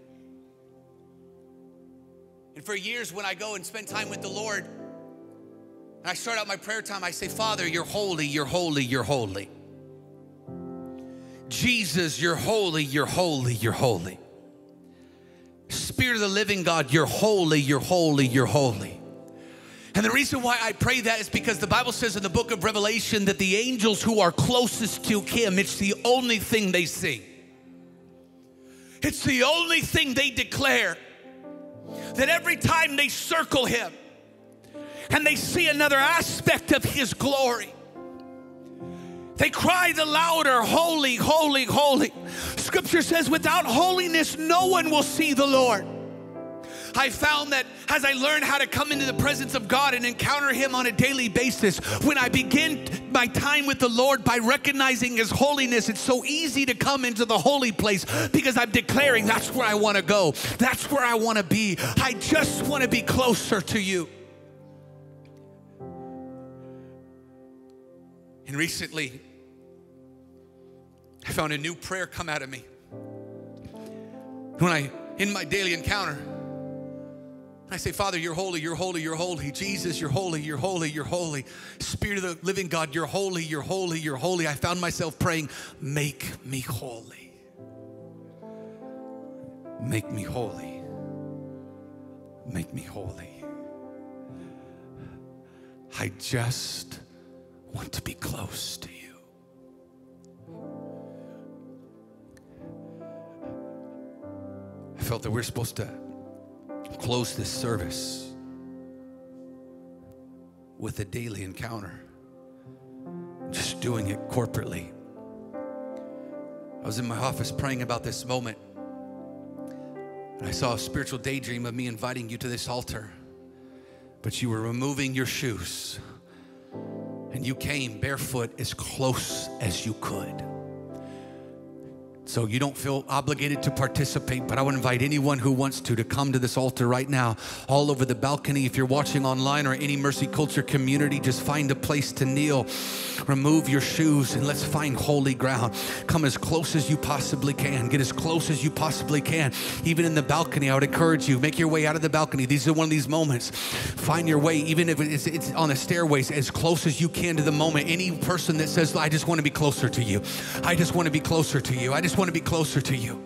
And for years, when I go and spend time with the Lord, and I start out my prayer time, I say, Father, you're holy, you're holy, you're holy. Jesus, you're holy, you're holy, you're holy. Spirit of the living God, you're holy, you're holy, you're holy. And the reason why I pray that is because the Bible says in the book of Revelation that the angels who are closest to Him, it's the only thing they see. It's the only thing they declare. That every time they circle Him and they see another aspect of His glory, they cry the louder, Holy, holy, holy. Scripture says, without holiness, no one will see the Lord. I found that as I learned how to come into the presence of God and encounter Him on a daily basis, when I begin my time with the Lord by recognizing His holiness, it's so easy to come into the holy place because I'm declaring that's where I want to go, that's where I want to be. I just want to be closer to you. And recently, I found a new prayer come out of me. When I, in my daily encounter, I say, Father, you're holy, you're holy, you're holy. Jesus, you're holy, you're holy, you're holy. Spirit of the living God, you're holy, you're holy, you're holy. I found myself praying, make me holy. Make me holy. Make me holy. I just want to be close to you. I felt that we're supposed to close this service with a daily encounter, just doing it corporately. I was in my office praying about this moment, and I saw a spiritual daydream of me inviting you to this altar, but you were removing your shoes, and you came barefoot as close as you could. So you don't feel obligated to participate, but I would invite anyone who wants to to come to this altar right now, all over the balcony. If you're watching online or any Mercy Culture community, just find a place to kneel. Remove your shoes and let's find holy ground. Come as close as you possibly can. Get as close as you possibly can. Even in the balcony, I would encourage you, make your way out of the balcony. These are one of these moments. Find your way, even if it's, it's on the stairways, as close as you can to the moment. Any person that says, I just want to be closer to you. I just want to be closer to you. I just want to be closer to you.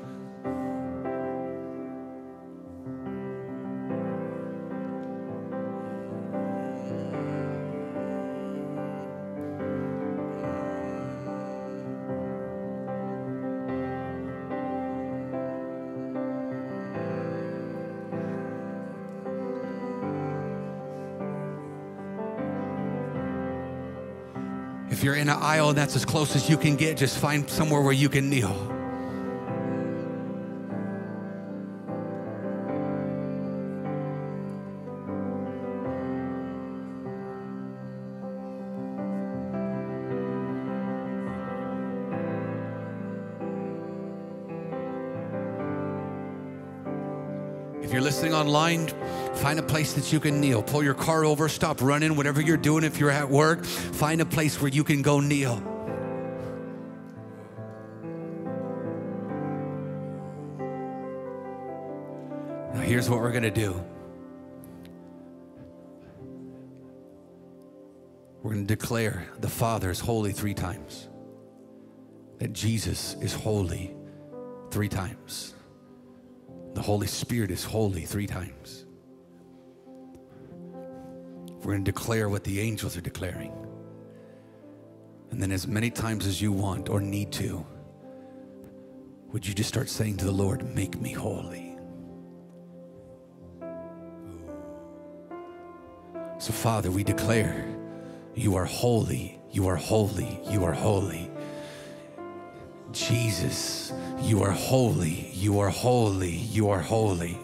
If you're in an aisle and that's as close as you can get, just find somewhere where you can kneel. Online, find a place that you can kneel. Pull your car over, stop running, whatever you're doing. If you're at work, find a place where you can go kneel. Now, here's what we're going to do we're going to declare the Father is holy three times, that Jesus is holy three times. The Holy Spirit is holy three times. We're going to declare what the angels are declaring. And then, as many times as you want or need to, would you just start saying to the Lord, Make me holy? So, Father, we declare you are holy, you are holy, you are holy. Jesus, you are holy, you are holy, you are holy.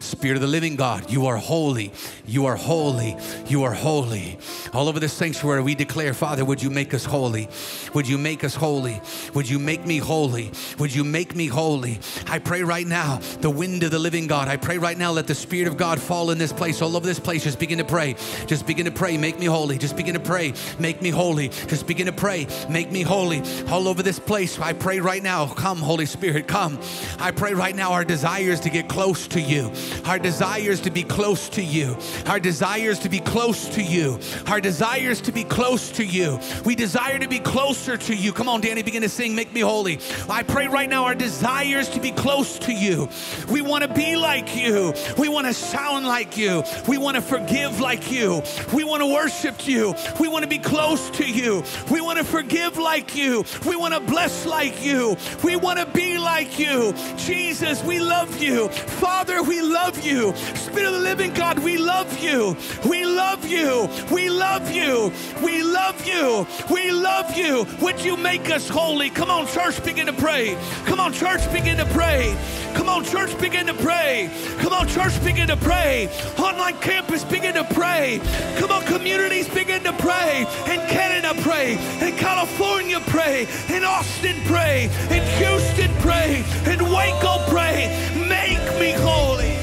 Spirit of the living God, you are holy, you are holy, you are holy. All over this sanctuary, we declare, Father, would you make us holy? Would you make us holy? Would you make me holy? Would you make me holy? I pray right now, the wind of the living God, I pray right now, let the Spirit of God fall in this place, all over this place. Just begin to pray. Just begin to pray, make me holy. Just begin to pray, make me holy. Just begin to pray, make me holy. All over this place, I pray right now, come, Holy Spirit, come. I pray right now, our desire is to get close to you. Our desires to be close to you. Our desires to be close to you. Our desires to be close to you. We desire to be closer to you. Come on, Danny, begin to sing, Make Me Holy. I pray right now our desires to be close to you. We want to be like you. We want to sound like you. We want to forgive like you. We want to worship you. We want to be close to you. We want to forgive like you. We want to bless like you. We want to be like you. Jesus, we love you. Father, we love you. Spirit of the living God, we love you. We love you. We love you. We love you. We love you. Would you make us holy? Come on, church, begin to pray. Come on, church, begin to pray. Come on, church, begin to pray. Come on, church, begin to pray. Online campus, begin to pray. Come on, communities, begin to pray. In Canada, pray. In California, pray. In Austin, pray. In Houston, pray. In Waco, pray. Make me holy.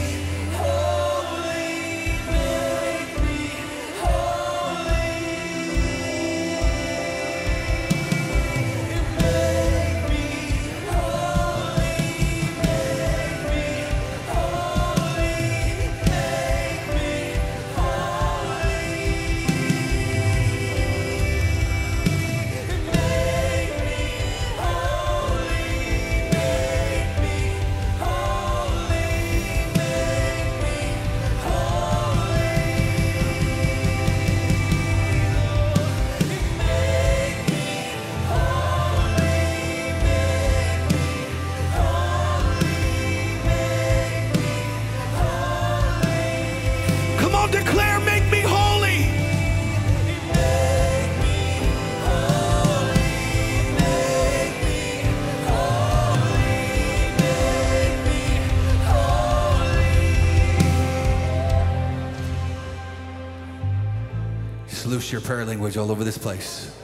Your prayer language all over this place.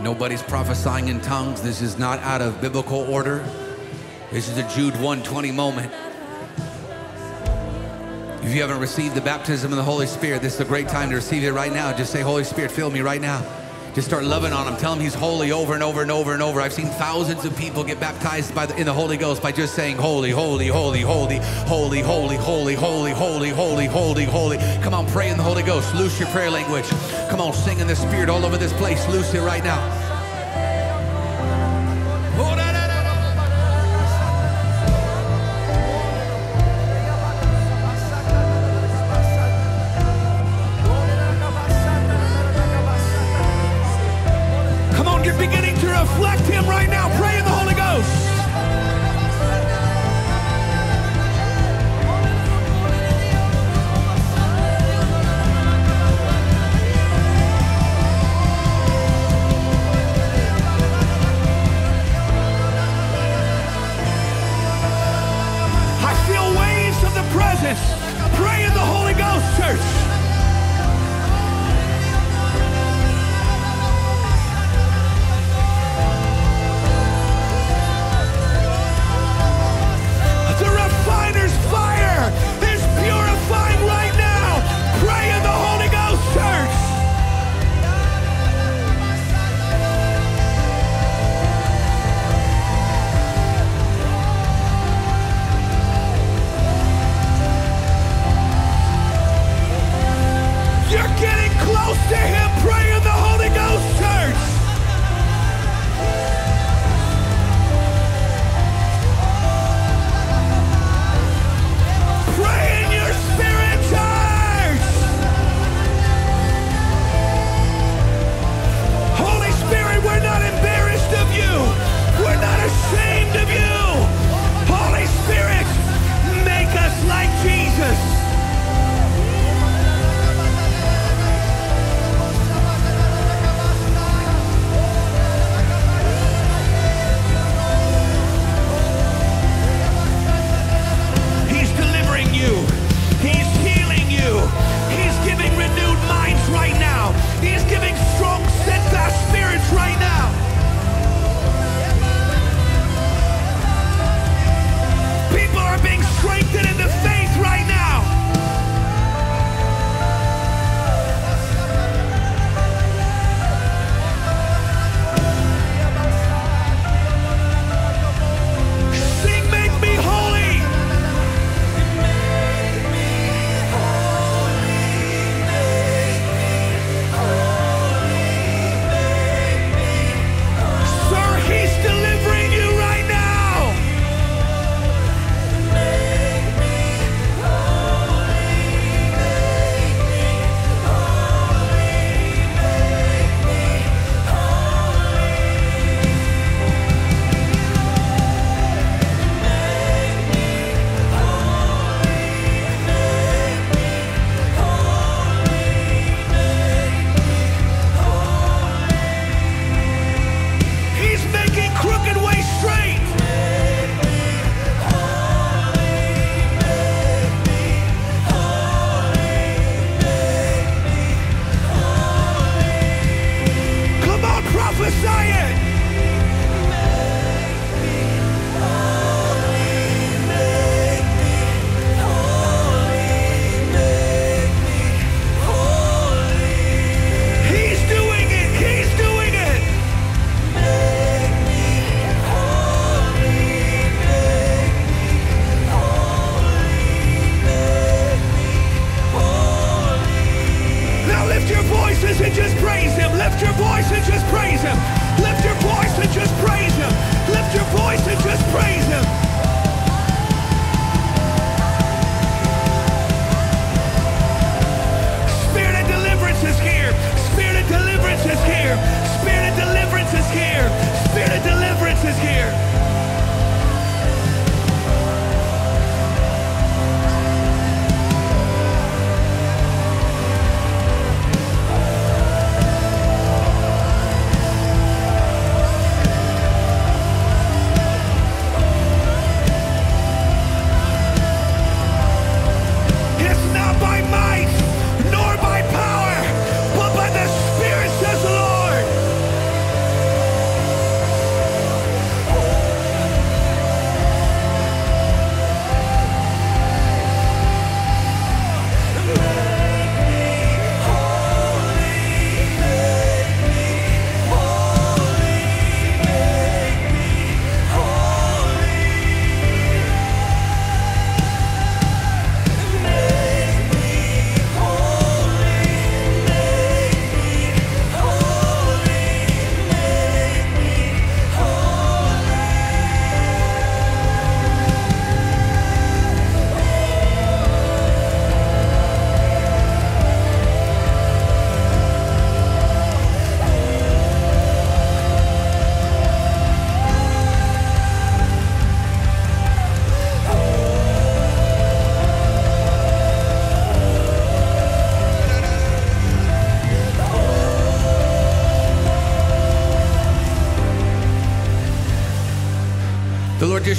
Nobody's prophesying in tongues. This is not out of biblical order. This is a Jude 120 moment. If you haven't received the baptism of the Holy Spirit, this is a great time to receive it right now. Just say, Holy Spirit, fill me right now. Just start loving on him. Tell him he's holy over and over and over and over. I've seen thousands of people get baptized by the, in the Holy Ghost by just saying, Holy, holy, holy, holy, holy, holy, holy, holy, holy, holy, holy, holy. Come on, pray in the Holy Ghost. Loose your prayer language. Come on, sing in the Spirit all over this place. Loose it right now. Beginning to reflect Him right now. Pray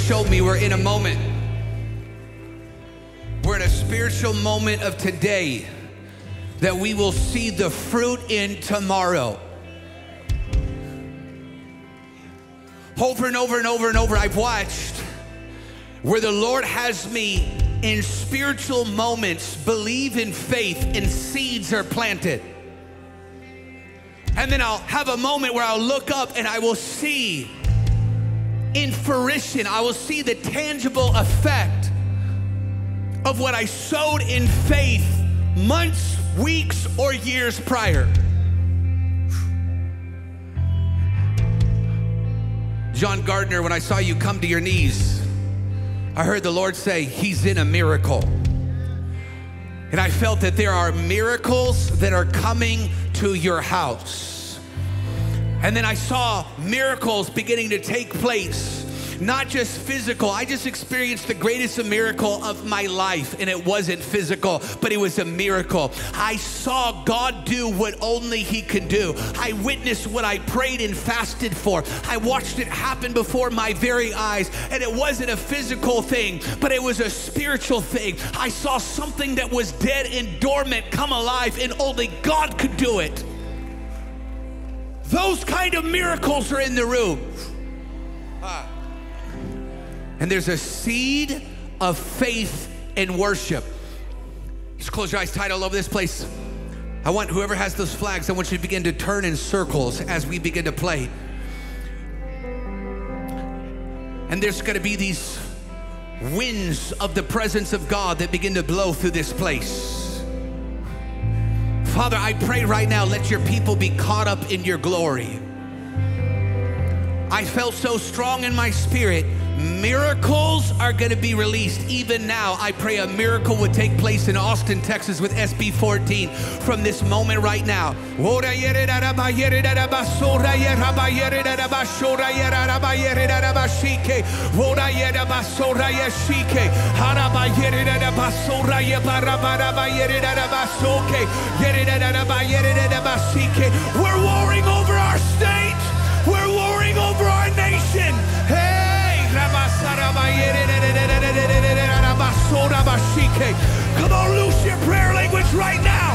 showed me we're in a moment. We're in a spiritual moment of today that we will see the fruit in tomorrow. Over and over and over and over, I've watched where the Lord has me in spiritual moments believe in faith and seeds are planted. And then I'll have a moment where I'll look up and I will see in fruition, I will see the tangible effect of what I sowed in faith months, weeks, or years prior. John Gardner, when I saw you come to your knees, I heard the Lord say, He's in a miracle. And I felt that there are miracles that are coming to your house. And then I saw miracles beginning to take place not just physical. I just experienced the greatest miracle of my life, and it wasn't physical, but it was a miracle. I saw God do what only He can do. I witnessed what I prayed and fasted for. I watched it happen before my very eyes, and it wasn't a physical thing, but it was a spiritual thing. I saw something that was dead and dormant come alive, and only God could do it. Those kind of miracles are in the room. Ah. And there's a seed of faith and worship. Just close your eyes tight all over this place. I want whoever has those flags, I want you to begin to turn in circles as we begin to play. And there's gonna be these winds of the presence of God that begin to blow through this place. Father, I pray right now, let your people be caught up in your glory. I felt so strong in my spirit Miracles are going to be released even now. I pray a miracle would take place in Austin, Texas with SB 14 from this moment right now. We're warring over our state. We're warring over our nation. Come on, loose your prayer language right now.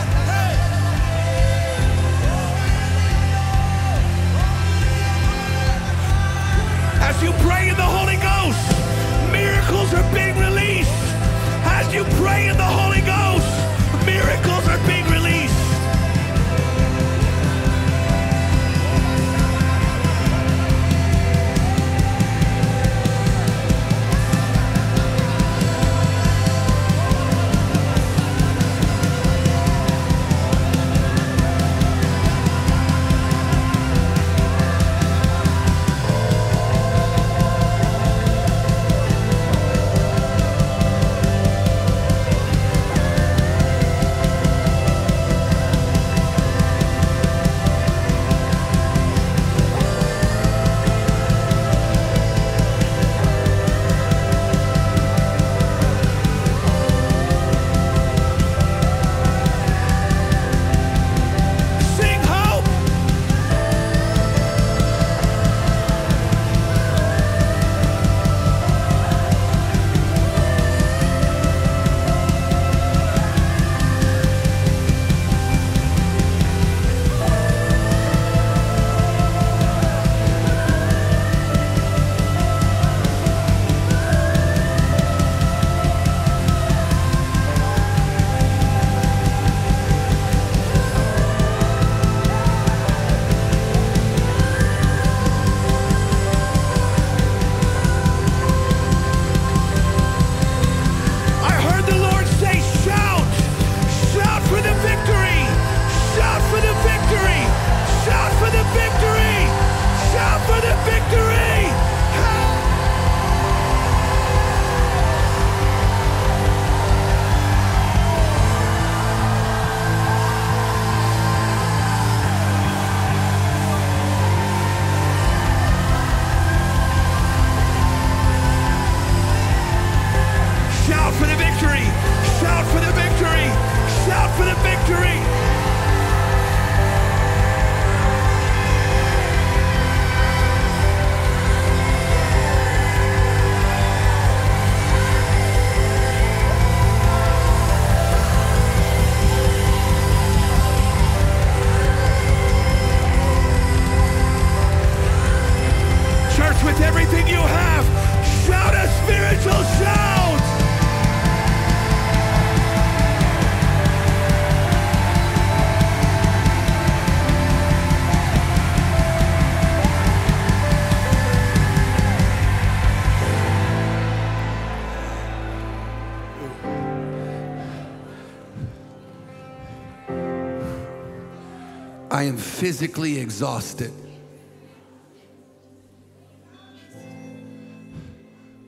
Physically exhausted.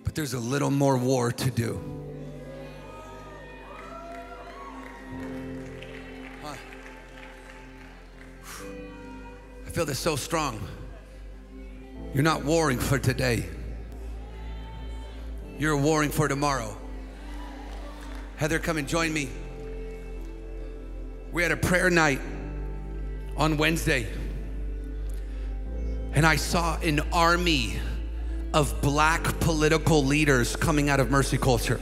But there's a little more war to do. I feel this so strong. You're not warring for today. You're warring for tomorrow. Heather, come and join me. We had a prayer night on Wednesday, and I saw an army of black political leaders coming out of mercy culture.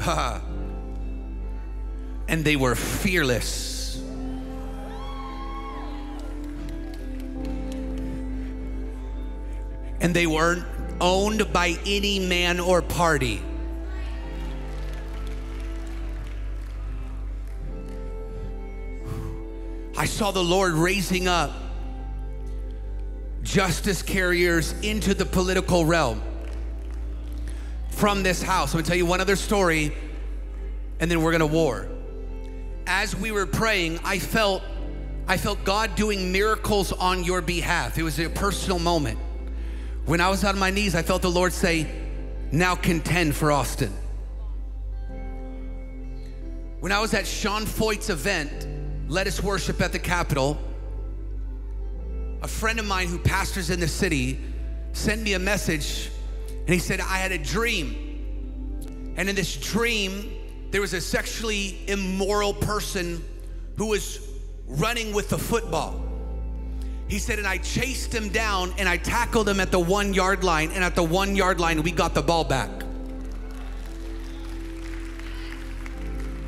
[laughs] and they were fearless. And they weren't owned by any man or party. I saw the Lord raising up justice carriers into the political realm from this house. I'm gonna tell you one other story and then we're gonna war. As we were praying, I felt I felt God doing miracles on your behalf. It was a personal moment. When I was on my knees, I felt the Lord say, Now contend for Austin. When I was at Sean Feucht's event, Let Us Worship at the Capitol, a friend of mine who pastors in the city sent me a message and he said, I had a dream. And in this dream, there was a sexually immoral person who was running with the football. He said, and I chased him down and I tackled him at the one yard line. And at the one yard line, we got the ball back.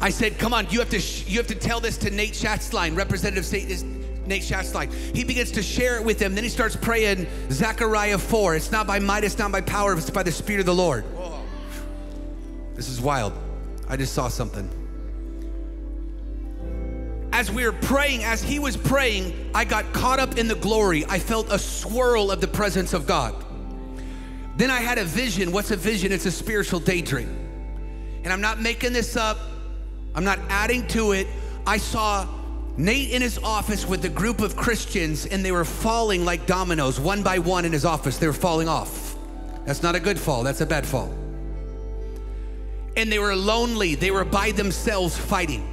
I said, come on, you have to, sh- you have to tell this to Nate Schatzline, Representative Nate Schatzline. He begins to share it with him. Then he starts praying Zechariah 4. It's not by might, it's not by power, it's by the Spirit of the Lord. This is wild. I just saw something. As we were praying, as he was praying, I got caught up in the glory. I felt a swirl of the presence of God. Then I had a vision. What's a vision? It's a spiritual daydream. And I'm not making this up, I'm not adding to it. I saw Nate in his office with a group of Christians, and they were falling like dominoes, one by one in his office. They were falling off. That's not a good fall, that's a bad fall. And they were lonely, they were by themselves fighting.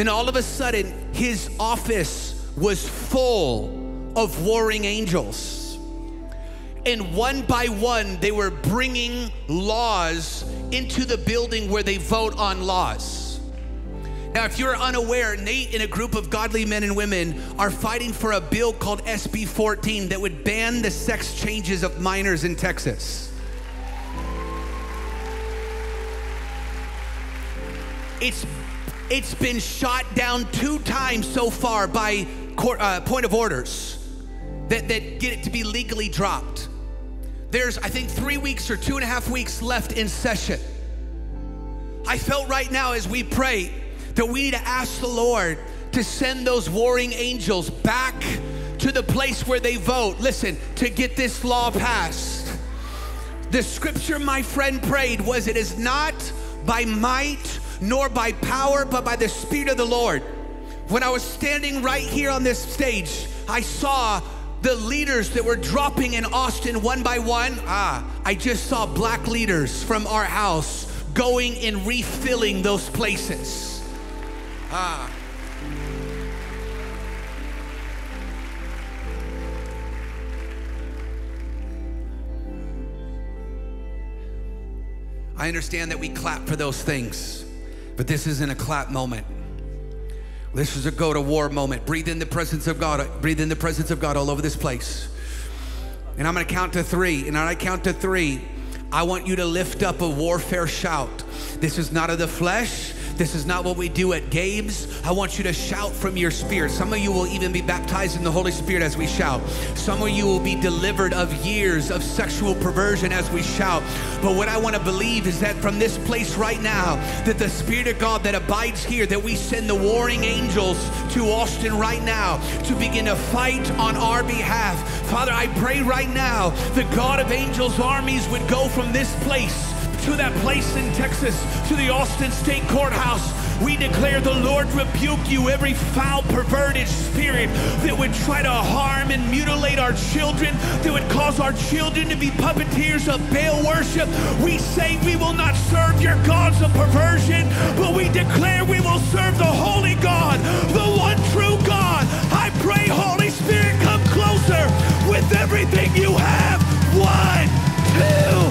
Then all of a sudden, his office was full of warring angels. And one by one, they were bringing laws into the building where they vote on laws. Now, if you're unaware, Nate and a group of godly men and women are fighting for a bill called SB 14 that would ban the sex changes of minors in Texas. It's it's been shot down two times so far by court, uh, point of orders that, that get it to be legally dropped. There's, I think, three weeks or two and a half weeks left in session. I felt right now as we pray that we need to ask the Lord to send those warring angels back to the place where they vote. Listen, to get this law passed. The scripture my friend prayed was, It is not by might nor by power, but by the Spirit of the Lord. When I was standing right here on this stage, I saw the leaders that were dropping in Austin one by one. Ah, I just saw black leaders from our house going and refilling those places. Ah. I understand that we clap for those things. But this isn't a clap moment. This is a go to war moment. Breathe in the presence of God. Breathe in the presence of God all over this place. And I'm going to count to three. And when I count to three, I want you to lift up a warfare shout. This is not of the flesh. This is not what we do at Gabe's. I want you to shout from your spirit. Some of you will even be baptized in the Holy Spirit as we shout. Some of you will be delivered of years of sexual perversion as we shout. But what I want to believe is that from this place right now, that the Spirit of God that abides here, that we send the warring angels to Austin right now to begin to fight on our behalf. Father, I pray right now the God of angels' armies would go from this place to that place in Texas, to the Austin State Courthouse. We declare the Lord rebuke you, every foul, perverted spirit that would try to harm and mutilate our children, that would cause our children to be puppeteers of Baal worship. We say we will not serve your gods of perversion, but we declare we will serve the holy God, the one true God. I pray, Holy Spirit, come closer with everything you have. One, two,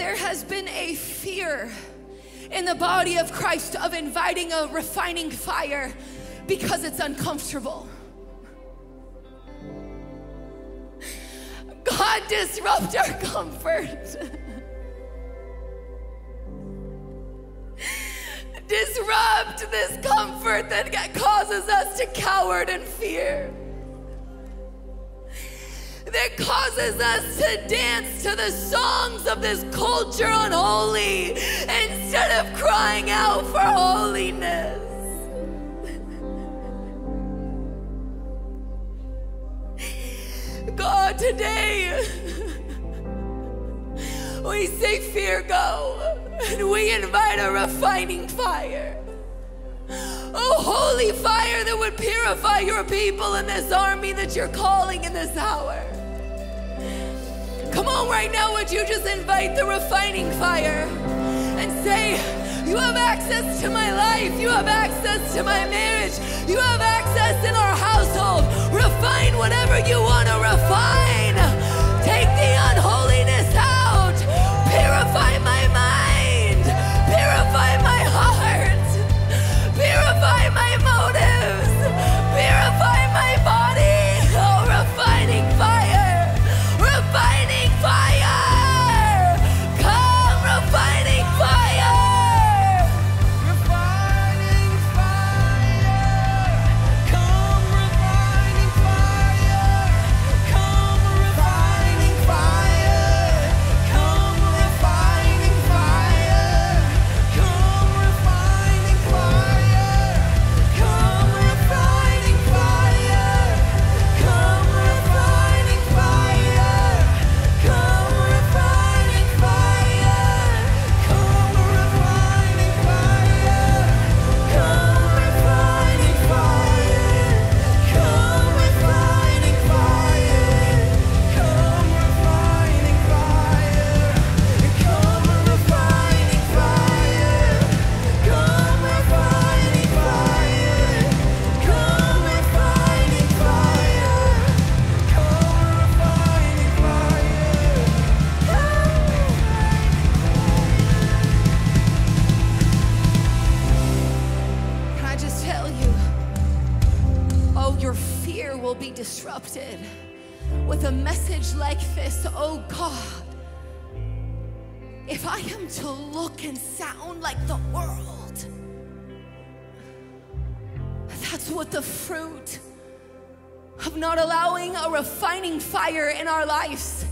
there has been a fear in the body of Christ of inviting a refining fire because it's uncomfortable. God disrupt our comfort. disrupt this comfort that causes us to cower in fear. That causes us to dance to the songs of this culture unholy instead of crying out for holiness. God, today we say, Fear go, and we invite a refining fire. Oh, holy fire that would purify your people in this army that you're calling in this hour. Come on, right now, would you just invite the refining fire and say, You have access to my life, you have access to my marriage, you have access in our household. Refine whatever you want to refine. Take the unholiness out, purify my mind, purify my heart, purify my motives, our lives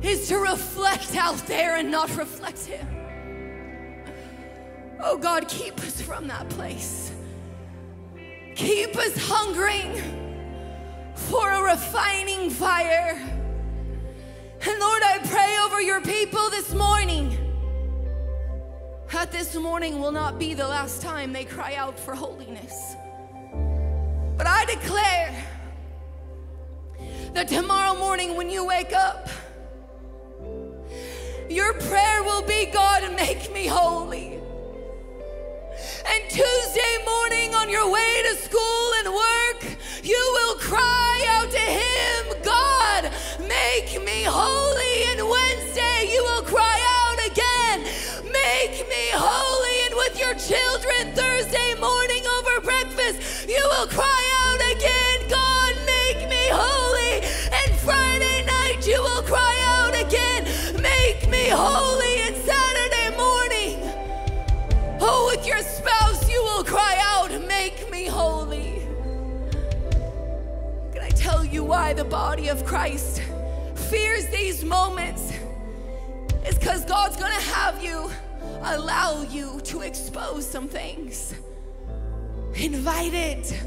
is to reflect out there and not reflect Him. Oh God, keep us from that place. Keep us hungering for a refining fire. And Lord, I pray over your people this morning that this morning will not be the last time they cry out for holiness. But I declare that tomorrow morning when you wake up, your prayer will be God, make me holy. And Tuesday morning on your way to school and work, you will cry out to Him, God, make me holy. And Wednesday, you will cry out again, make me holy. And with your children, Thursday morning over breakfast, you will cry Friday night, you will cry out again, make me holy. And Saturday morning, Oh, with your spouse, you will cry out, Make me holy. Can I tell you why the body of Christ fears these moments? It's because God's gonna have you allow you to expose some things. Invite it.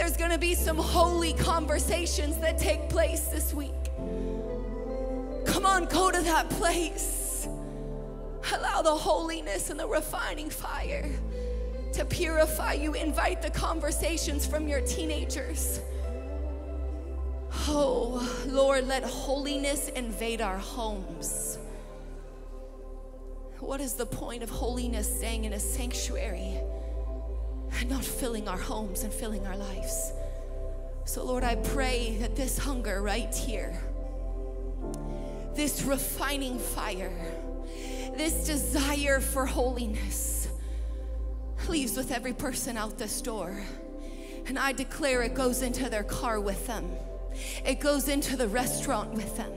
There's gonna be some holy conversations that take place this week. Come on, go to that place. Allow the holiness and the refining fire to purify you. Invite the conversations from your teenagers. Oh, Lord, let holiness invade our homes. What is the point of holiness staying in a sanctuary and not filling our homes and filling our lives. So, Lord, I pray that this hunger right here, this refining fire, this desire for holiness leaves with every person out this door. And I declare it goes into their car with them, it goes into the restaurant with them.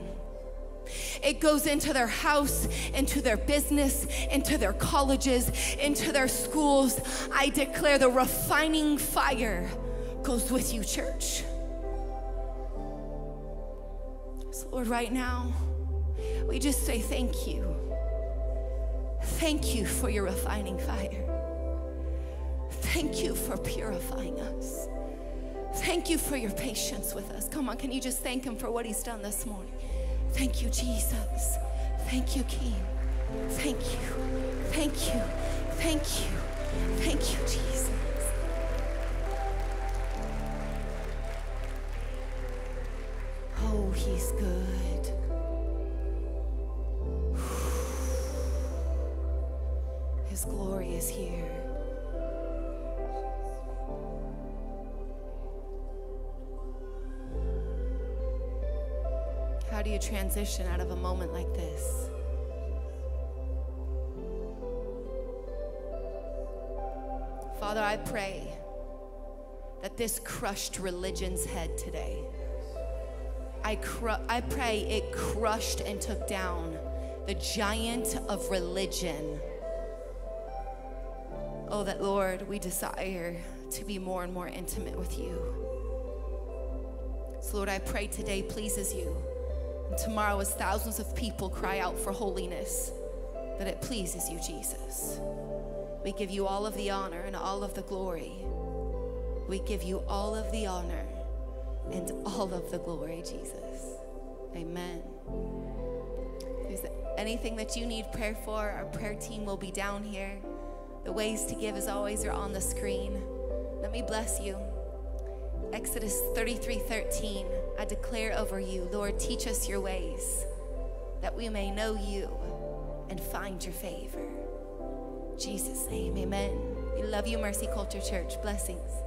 It goes into their house, into their business, into their colleges, into their schools. I declare the refining fire goes with you, church. So, Lord, right now, we just say thank you. Thank you for your refining fire. Thank you for purifying us. Thank you for your patience with us. Come on, can you just thank Him for what He's done this morning? Thank you, Jesus. Thank you, King. Thank you. Thank you. Thank you. Thank you, Jesus. Oh, He's good. [sighs] His glory is here. Do you transition out of a moment like this? Father, I pray that this crushed religion's head today. I, I pray it crushed and took down the giant of religion. Oh, that Lord, we desire to be more and more intimate with you. So, Lord, I pray today pleases you. And tomorrow, as thousands of people cry out for holiness, that it pleases you, Jesus. We give you all of the honor and all of the glory. We give you all of the honor and all of the glory, Jesus. Amen. If there's anything that you need prayer for, our prayer team will be down here. The ways to give, as always, are on the screen. Let me bless you. Exodus 33 13. I declare over you, Lord, teach us your ways that we may know you and find your favor. Jesus' name, amen. We love you, Mercy Culture Church. Blessings.